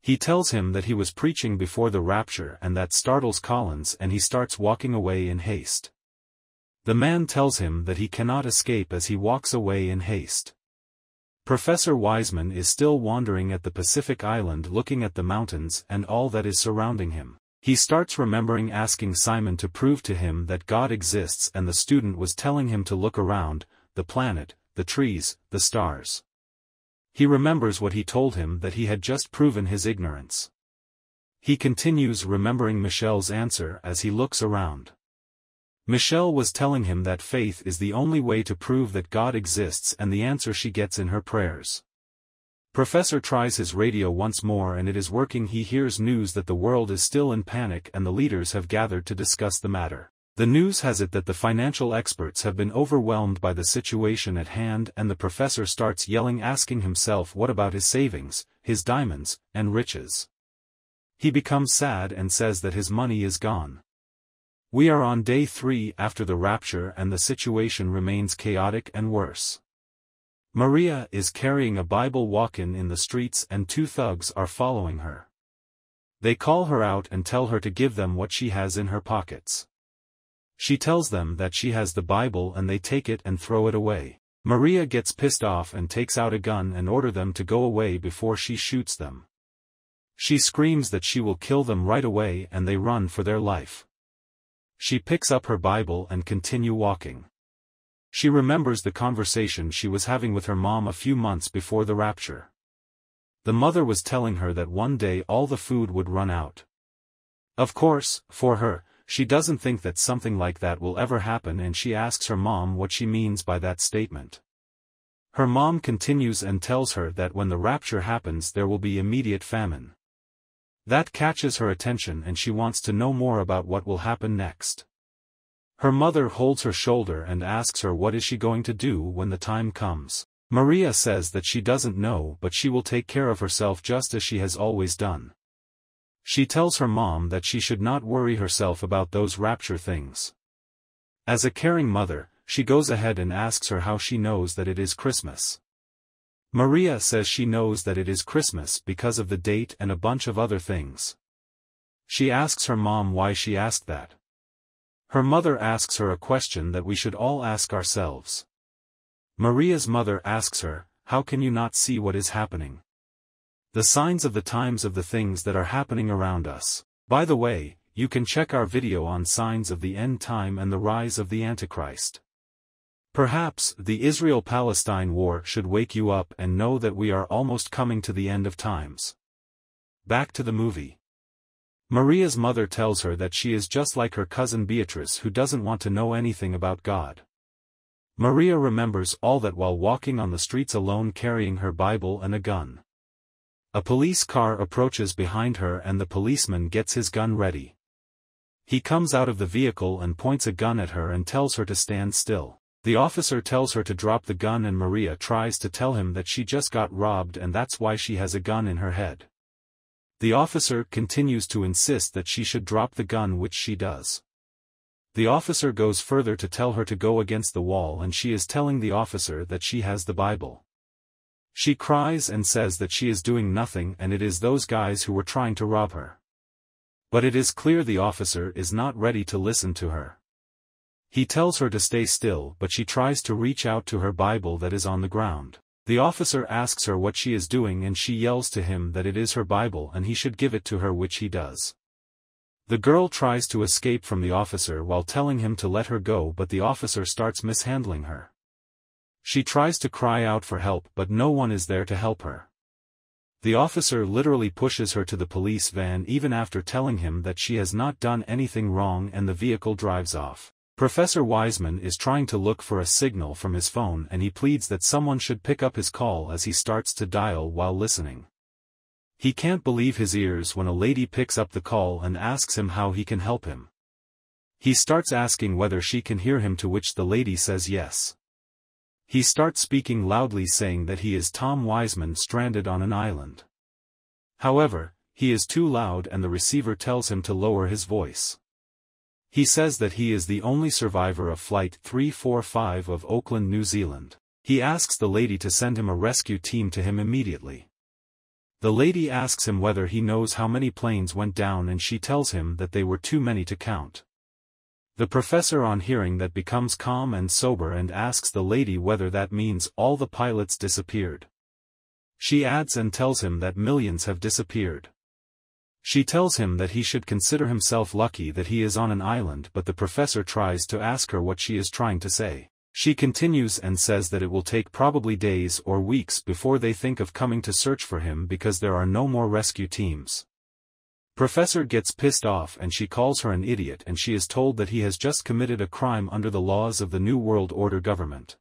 He tells him that he was preaching before the rapture and that startles Collins and he starts walking away in haste. The man tells him that he cannot escape as he walks away in haste. Professor Wiseman is still wandering at the Pacific Island looking at the mountains and all that is surrounding him. He starts remembering asking Simon to prove to him that God exists and the student was telling him to look around, the planet, the trees, the stars. He remembers what he told him that he had just proven his ignorance. He continues remembering Michelle's answer as he looks around. Michelle was telling him that faith is the only way to prove that God exists and the answer she gets in her prayers. Professor tries his radio once more and it is working he hears news that the world is still in panic and the leaders have gathered to discuss the matter. The news has it that the financial experts have been overwhelmed by the situation at hand and the professor starts yelling asking himself what about his savings, his diamonds, and riches. He becomes sad and says that his money is gone. We are on day three after the rapture and the situation remains chaotic and worse. Maria is carrying a Bible walk-in in the streets and two thugs are following her. They call her out and tell her to give them what she has in her pockets. She tells them that she has the Bible and they take it and throw it away. Maria gets pissed off and takes out a gun and order them to go away before she shoots them. She screams that she will kill them right away and they run for their life. She picks up her Bible and continue walking. She remembers the conversation she was having with her mom a few months before the rapture. The mother was telling her that one day all the food would run out. Of course, for her, she doesn't think that something like that will ever happen and she asks her mom what she means by that statement. Her mom continues and tells her that when the rapture happens there will be immediate famine. That catches her attention and she wants to know more about what will happen next. Her mother holds her shoulder and asks her what is she going to do when the time comes. Maria says that she doesn't know but she will take care of herself just as she has always done. She tells her mom that she should not worry herself about those rapture things. As a caring mother, she goes ahead and asks her how she knows that it is Christmas. Maria says she knows that it is Christmas because of the date and a bunch of other things. She asks her mom why she asked that. Her mother asks her a question that we should all ask ourselves. Maria's mother asks her, how can you not see what is happening? The signs of the times of the things that are happening around us. By the way, you can check our video on signs of the end time and the rise of the Antichrist. Perhaps, the Israel-Palestine war should wake you up and know that we are almost coming to the end of times. Back to the movie. Maria's mother tells her that she is just like her cousin Beatrice who doesn't want to know anything about God. Maria remembers all that while walking on the streets alone carrying her Bible and a gun. A police car approaches behind her and the policeman gets his gun ready. He comes out of the vehicle and points a gun at her and tells her to stand still. The officer tells her to drop the gun and Maria tries to tell him that she just got robbed and that's why she has a gun in her head. The officer continues to insist that she should drop the gun which she does. The officer goes further to tell her to go against the wall and she is telling the officer that she has the Bible. She cries and says that she is doing nothing and it is those guys who were trying to rob her. But it is clear the officer is not ready to listen to her. He tells her to stay still but she tries to reach out to her Bible that is on the ground. The officer asks her what she is doing and she yells to him that it is her Bible and he should give it to her which he does. The girl tries to escape from the officer while telling him to let her go but the officer starts mishandling her. She tries to cry out for help but no one is there to help her. The officer literally pushes her to the police van even after telling him that she has not done anything wrong and the vehicle drives off. Professor Wiseman is trying to look for a signal from his phone and he pleads that someone should pick up his call as he starts to dial while listening. He can't believe his ears when a lady picks up the call and asks him how he can help him. He starts asking whether she can hear him to which the lady says yes. He starts speaking loudly saying that he is Tom Wiseman stranded on an island. However, he is too loud and the receiver tells him to lower his voice. He says that he is the only survivor of Flight 345 of Auckland, New Zealand. He asks the lady to send him a rescue team to him immediately. The lady asks him whether he knows how many planes went down and she tells him that they were too many to count. The professor on hearing that becomes calm and sober and asks the lady whether that means all the pilots disappeared. She adds and tells him that millions have disappeared. She tells him that he should consider himself lucky that he is on an island but the professor tries to ask her what she is trying to say. She continues and says that it will take probably days or weeks before they think of coming to search for him because there are no more rescue teams. Professor gets pissed off and she calls her an idiot and she is told that he has just committed a crime under the laws of the New World Order government.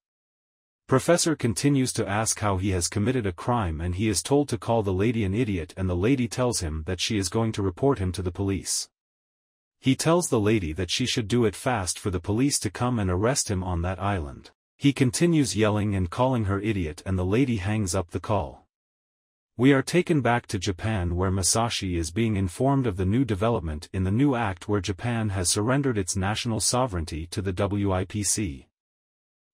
Professor continues to ask how he has committed a crime and he is told to call the lady an idiot and the lady tells him that she is going to report him to the police. He tells the lady that she should do it fast for the police to come and arrest him on that island. He continues yelling and calling her idiot and the lady hangs up the call. We are taken back to Japan where Masashi is being informed of the new development in the new act where Japan has surrendered its national sovereignty to the WIPC.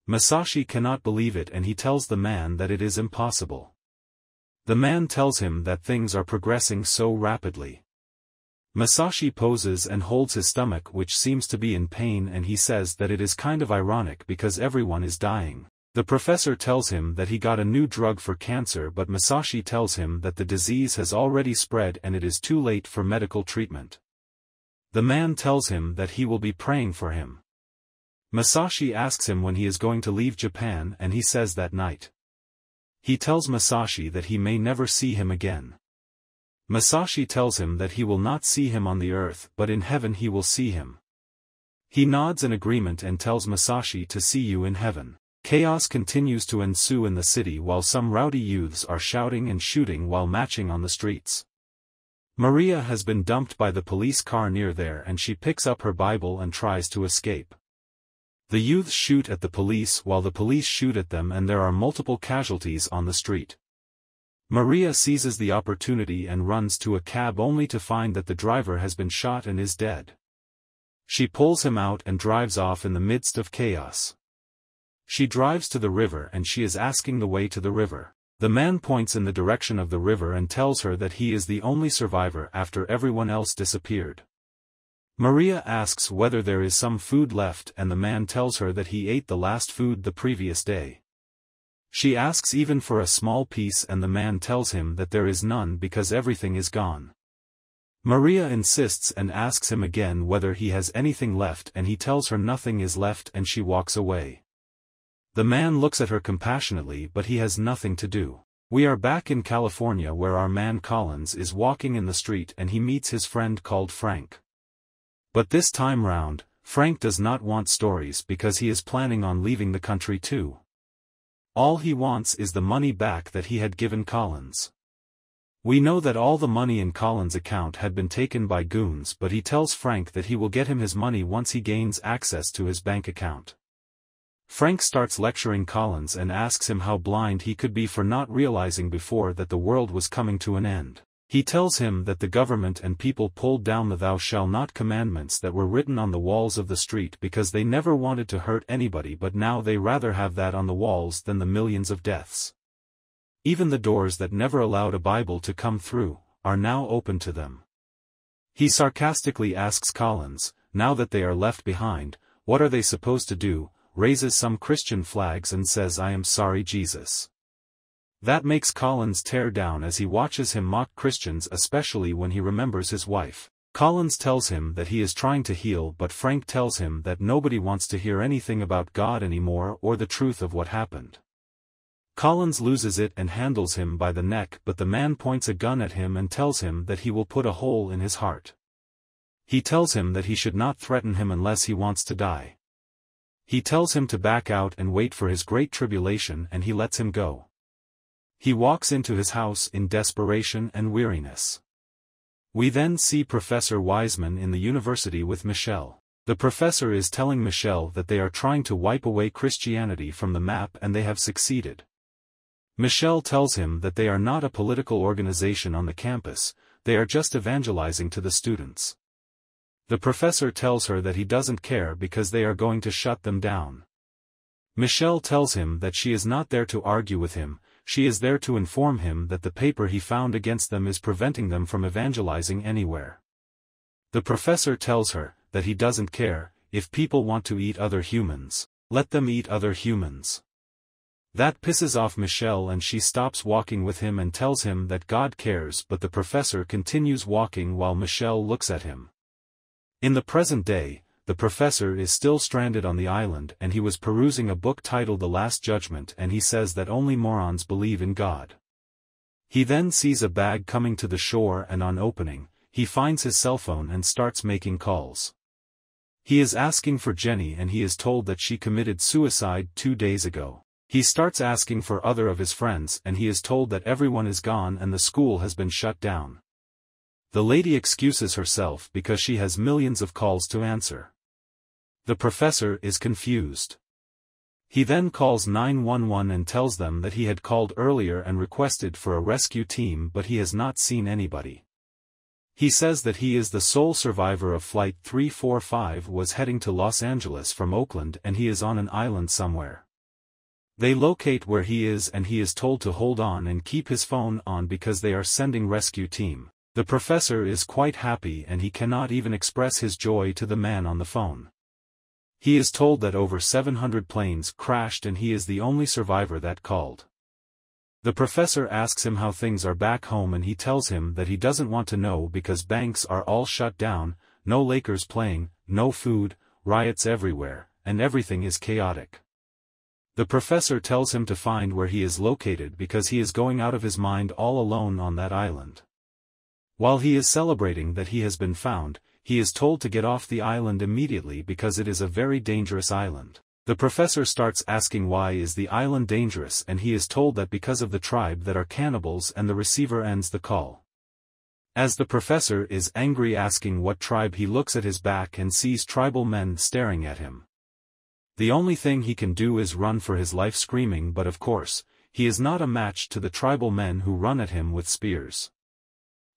Masashi cannot believe it and he tells the man that it is impossible. The man tells him that things are progressing so rapidly. Masashi poses and holds his stomach which seems to be in pain and he says that it is kind of ironic because everyone is dying. The professor tells him that he got a new drug for cancer but Masashi tells him that the disease has already spread and it is too late for medical treatment. The man tells him that he will be praying for him. Masashi asks him when he is going to leave Japan and he says that night. He tells Masashi that he may never see him again. Masashi tells him that he will not see him on the earth but in heaven he will see him. He nods in agreement and tells Masashi to see you in heaven. Chaos continues to ensue in the city while some rowdy youths are shouting and shooting while matching on the streets. Maria has been dumped by the police car near there and she picks up her Bible and tries to escape. The youths shoot at the police while the police shoot at them and there are multiple casualties on the street. Maria seizes the opportunity and runs to a cab only to find that the driver has been shot and is dead. She pulls him out and drives off in the midst of chaos. She drives to the river and she is asking the way to the river. The man points in the direction of the river and tells her that he is the only survivor after everyone else disappeared. Maria asks whether there is some food left and the man tells her that he ate the last food the previous day. She asks even for a small piece and the man tells him that there is none because everything is gone. Maria insists and asks him again whether he has anything left and he tells her nothing is left and she walks away. The man looks at her compassionately but he has nothing to do. We are back in California where our man Collins is walking in the street and he meets his friend called Frank. But this time round, Frank does not want stories because he is planning on leaving the country too. All he wants is the money back that he had given Collins. We know that all the money in Collins' account had been taken by goons but he tells Frank that he will get him his money once he gains access to his bank account. Frank starts lecturing Collins and asks him how blind he could be for not realizing before that the world was coming to an end. He tells him that the government and people pulled down the thou shall not commandments that were written on the walls of the street because they never wanted to hurt anybody but now they rather have that on the walls than the millions of deaths. Even the doors that never allowed a Bible to come through, are now open to them. He sarcastically asks Collins, now that they are left behind, what are they supposed to do, raises some Christian flags and says I am sorry Jesus. That makes Collins tear down as he watches him mock Christians especially when he remembers his wife. Collins tells him that he is trying to heal but Frank tells him that nobody wants to hear anything about God anymore or the truth of what happened. Collins loses it and handles him by the neck but the man points a gun at him and tells him that he will put a hole in his heart. He tells him that he should not threaten him unless he wants to die. He tells him to back out and wait for his great tribulation and he lets him go. He walks into his house in desperation and weariness. We then see Professor Wiseman in the university with Michelle. The professor is telling Michelle that they are trying to wipe away Christianity from the map and they have succeeded. Michelle tells him that they are not a political organization on the campus, they are just evangelizing to the students. The professor tells her that he doesn't care because they are going to shut them down. Michelle tells him that she is not there to argue with him, she is there to inform him that the paper he found against them is preventing them from evangelizing anywhere. The professor tells her, that he doesn't care, if people want to eat other humans, let them eat other humans. That pisses off Michelle and she stops walking with him and tells him that God cares but the professor continues walking while Michelle looks at him. In the present day, the professor is still stranded on the island and he was perusing a book titled The Last Judgment and he says that only morons believe in God. He then sees a bag coming to the shore and on opening, he finds his cell phone and starts making calls. He is asking for Jenny and he is told that she committed suicide two days ago. He starts asking for other of his friends and he is told that everyone is gone and the school has been shut down. The lady excuses herself because she has millions of calls to answer. The professor is confused. He then calls 911 and tells them that he had called earlier and requested for a rescue team but he has not seen anybody. He says that he is the sole survivor of Flight 345 was heading to Los Angeles from Auckland and he is on an island somewhere. They locate where he is and he is told to hold on and keep his phone on because they are sending rescue team. The professor is quite happy and he cannot even express his joy to the man on the phone. He is told that over 700 planes crashed and he is the only survivor that called. The professor asks him how things are back home and he tells him that he doesn't want to know because banks are all shut down, no Lakers playing, no food, riots everywhere, and everything is chaotic. The professor tells him to find where he is located because he is going out of his mind all alone on that island. While he is celebrating that he has been found, he is told to get off the island immediately because it is a very dangerous island. The professor starts asking why is the island dangerous and he is told that because of the tribe that are cannibals and the receiver ends the call. As the professor is angry asking what tribe he looks at his back and sees tribal men staring at him. The only thing he can do is run for his life screaming but of course, he is not a match to the tribal men who run at him with spears.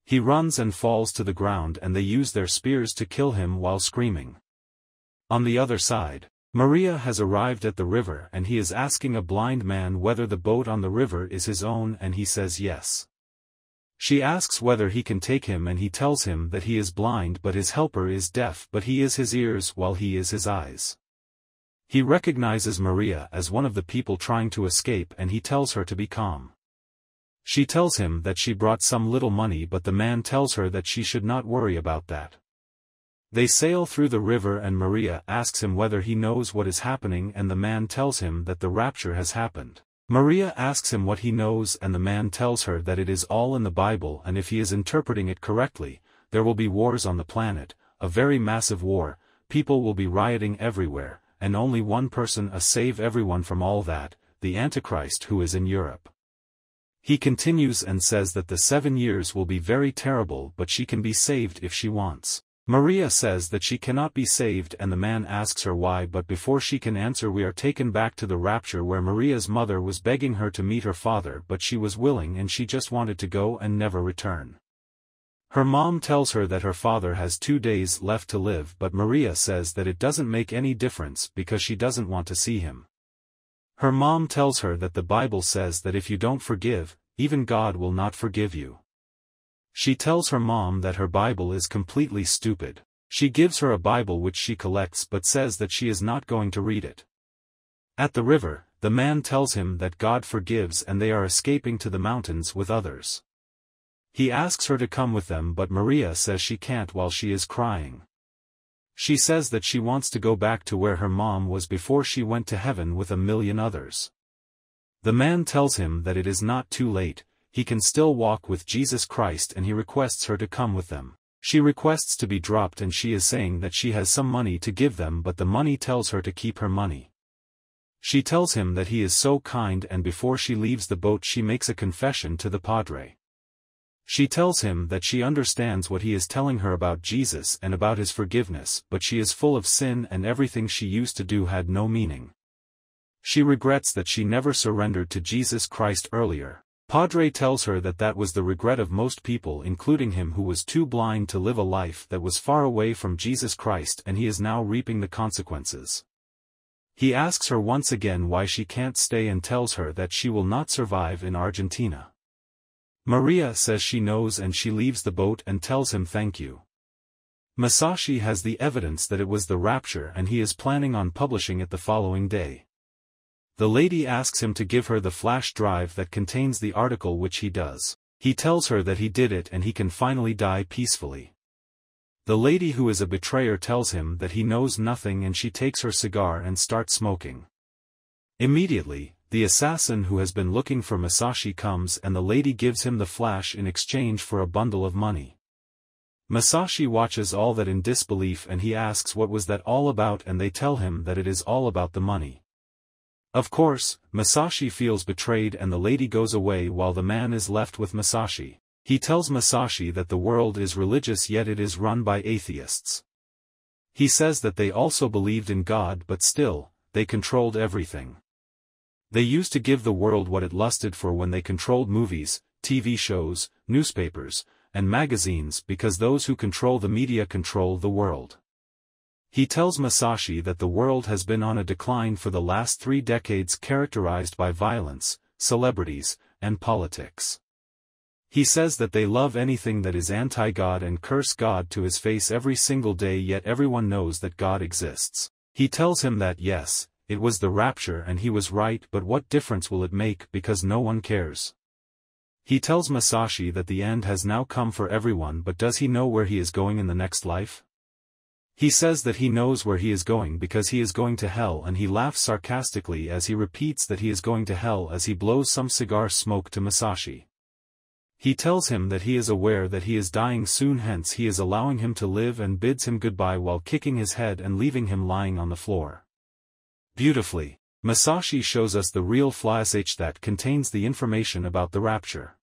He runs and falls to the ground and they use their spears to kill him while screaming. On the other side, Maria has arrived at the river and he is asking a blind man whether the boat on the river is his own and he says yes. She asks whether he can take him and he tells him that he is blind but his helper is deaf but he is his ears while he is his eyes. He recognizes Maria as one of the people trying to escape and he tells her to be calm. She tells him that she brought some little money but the man tells her that she should not worry about that. They sail through the river and Maria asks him whether he knows what is happening and the man tells him that the rapture has happened. Maria asks him what he knows and the man tells her that it is all in the Bible and if he is interpreting it correctly, there will be wars on the planet, a very massive war, people will be rioting everywhere, and only one person a save everyone from all that, the Antichrist who is in Europe. He continues and says that the seven years will be very terrible but she can be saved if she wants. Maria says that she cannot be saved and the man asks her why but before she can answer we are taken back to the rapture where Maria's mother was begging her to meet her father but she was willing and she just wanted to go and never return. Her mom tells her that her father has two days left to live but Maria says that it doesn't make any difference because she doesn't want to see him. Her mom tells her that the Bible says that if you don't forgive, even God will not forgive you. She tells her mom that her Bible is completely stupid. She gives her a Bible which she collects but says that she is not going to read it. At the river, the man tells him that God forgives and they are escaping to the mountains with others. He asks her to come with them but Maria says she can't while she is crying. She says that she wants to go back to where her mom was before she went to heaven with a million others. The man tells him that it is not too late, he can still walk with Jesus Christ and he requests her to come with them. She requests to be dropped and she is saying that she has some money to give them but the money tells her to keep her money. She tells him that he is so kind and before she leaves the boat she makes a confession to the padre. She tells him that she understands what he is telling her about Jesus and about his forgiveness but she is full of sin and everything she used to do had no meaning. She regrets that she never surrendered to Jesus Christ earlier. Padre tells her that that was the regret of most people including him who was too blind to live a life that was far away from Jesus Christ and he is now reaping the consequences. He asks her once again why she can't stay and tells her that she will not survive in Argentina. Maria says she knows and she leaves the boat and tells him thank you. Masashi has the evidence that it was the rapture and he is planning on publishing it the following day. The lady asks him to give her the flash drive that contains the article which he does. He tells her that he did it and he can finally die peacefully. The lady who is a betrayer tells him that he knows nothing and she takes her cigar and starts smoking. Immediately, the assassin who has been looking for Masashi comes and the lady gives him the flash in exchange for a bundle of money. Masashi watches all that in disbelief and he asks what was that all about and they tell him that it is all about the money. Of course, Masashi feels betrayed and the lady goes away while the man is left with Masashi. He tells Masashi that the world is religious yet it is run by atheists. He says that they also believed in God but still, they controlled everything. They used to give the world what it lusted for when they controlled movies, TV shows, newspapers, and magazines because those who control the media control the world. He tells Masashi that the world has been on a decline for the last three decades characterized by violence, celebrities, and politics. He says that they love anything that is anti-God and curse God to his face every single day yet everyone knows that God exists. He tells him that yes, it was the rapture and he was right but what difference will it make because no one cares. He tells Masashi that the end has now come for everyone but does he know where he is going in the next life? He says that he knows where he is going because he is going to hell and he laughs sarcastically as he repeats that he is going to hell as he blows some cigar smoke to Masashi. He tells him that he is aware that he is dying soon hence he is allowing him to live and bids him goodbye while kicking his head and leaving him lying on the floor. Beautifully, Masashi shows us the real flash that contains the information about the rapture.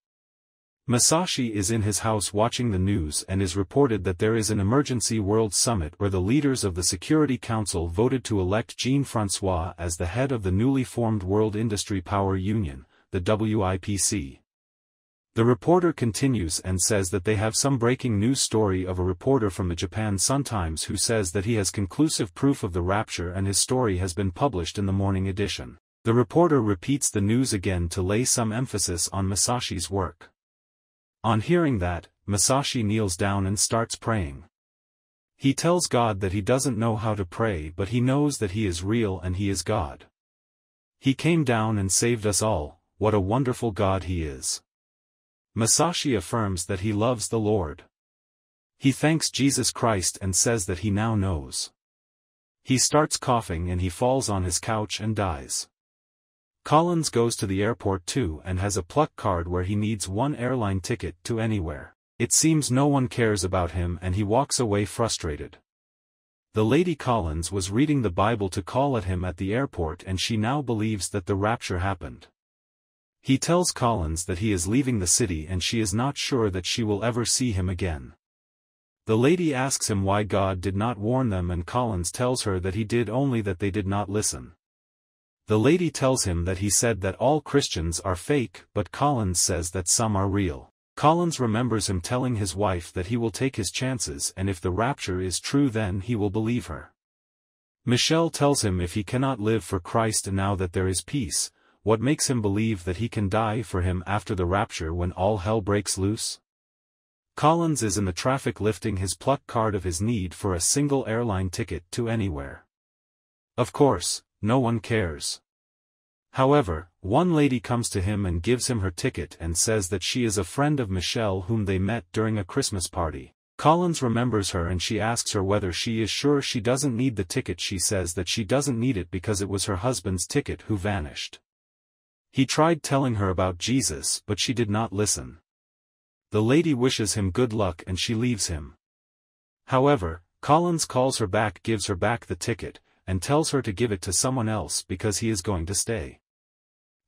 Masashi is in his house watching the news and is reported that there is an emergency world summit where the leaders of the Security Council voted to elect Jean-François as the head of the newly formed World Industry Power Union, the WIPC. The reporter continues and says that they have some breaking news story of a reporter from the Japan Sun-Times who says that he has conclusive proof of the rapture and his story has been published in the morning edition. The reporter repeats the news again to lay some emphasis on Masashi's work. On hearing that, Masashi kneels down and starts praying. He tells God that he doesn't know how to pray but he knows that he is real and he is God. He came down and saved us all, what a wonderful God he is. Masashi affirms that he loves the Lord. He thanks Jesus Christ and says that he now knows. He starts coughing and he falls on his couch and dies. Collins goes to the airport too and has a pluck card where he needs one airline ticket to anywhere. It seems no one cares about him and he walks away frustrated. The lady Collins was reading the Bible to call at him at the airport and she now believes that the rapture happened. He tells Collins that he is leaving the city and she is not sure that she will ever see him again. The lady asks him why God did not warn them and Collins tells her that he did only that they did not listen. The lady tells him that he said that all Christians are fake but Collins says that some are real. Collins remembers him telling his wife that he will take his chances and if the rapture is true then he will believe her. Michelle tells him if he cannot live for Christ now that there is peace, what makes him believe that he can die for him after the rapture when all hell breaks loose? Collins is in the traffic lifting his pluck card of his need for a single airline ticket to anywhere. Of course, no one cares. However, one lady comes to him and gives him her ticket and says that she is a friend of Michelle whom they met during a Christmas party. Collins remembers her and she asks her whether she is sure she doesn't need the ticket she says that she doesn't need it because it was her husband's ticket who vanished. He tried telling her about Jesus but she did not listen. The lady wishes him good luck and she leaves him. However, Collins calls her back gives her back the ticket, and tells her to give it to someone else because he is going to stay.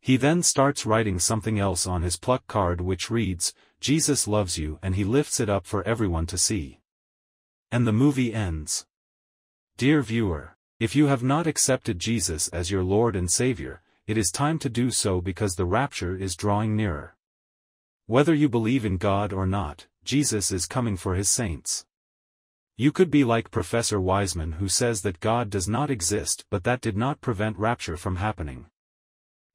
He then starts writing something else on his pluck card which reads, Jesus loves you and he lifts it up for everyone to see. And the movie ends. Dear viewer, if you have not accepted Jesus as your Lord and Savior, it is time to do so because the rapture is drawing nearer. Whether you believe in God or not, Jesus is coming for his saints. You could be like Professor Wiseman who says that God does not exist but that did not prevent rapture from happening.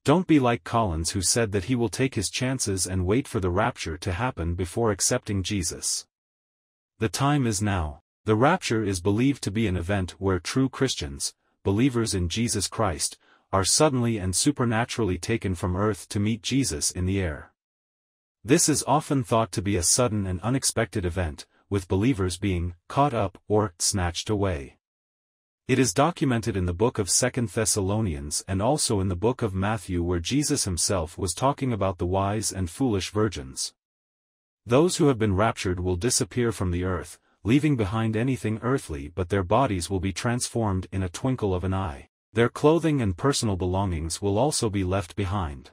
Don't be like Collins who said that he will take his chances and wait for the rapture to happen before accepting Jesus. The time is now. The rapture is believed to be an event where true Christians, believers in Jesus Christ, are suddenly and supernaturally taken from earth to meet Jesus in the air. This is often thought to be a sudden and unexpected event, with believers being caught up or snatched away. It is documented in the book of 2 Thessalonians and also in the book of Matthew where Jesus himself was talking about the wise and foolish virgins. Those who have been raptured will disappear from the earth, leaving behind anything earthly but their bodies will be transformed in a twinkle of an eye. Their clothing and personal belongings will also be left behind.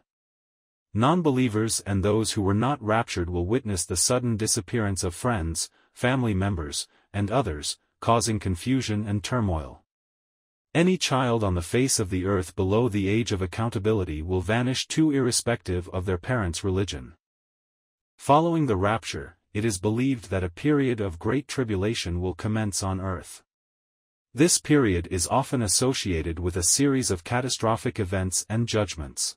Non-believers and those who were not raptured will witness the sudden disappearance of friends, family members, and others, causing confusion and turmoil. Any child on the face of the earth below the age of accountability will vanish too irrespective of their parents' religion. Following the rapture, it is believed that a period of great tribulation will commence on earth. This period is often associated with a series of catastrophic events and judgments.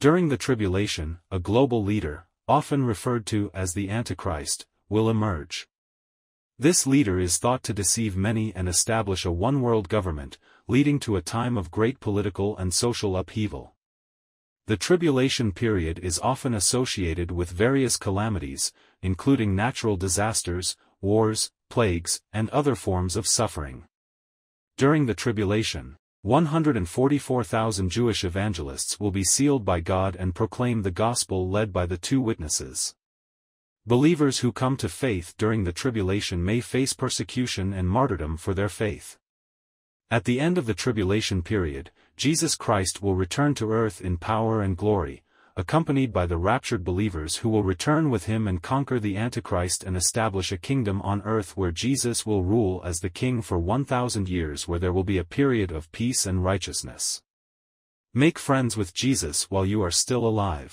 During the tribulation, a global leader, often referred to as the Antichrist, will emerge. This leader is thought to deceive many and establish a one-world government, leading to a time of great political and social upheaval. The tribulation period is often associated with various calamities, including natural disasters, wars, plagues, and other forms of suffering. During the tribulation, 144,000 Jewish evangelists will be sealed by God and proclaim the gospel led by the two witnesses. Believers who come to faith during the tribulation may face persecution and martyrdom for their faith. At the end of the tribulation period, Jesus Christ will return to earth in power and glory, accompanied by the raptured believers who will return with him and conquer the Antichrist and establish a kingdom on earth where Jesus will rule as the king for 1,000 years where there will be a period of peace and righteousness. Make friends with Jesus while you are still alive.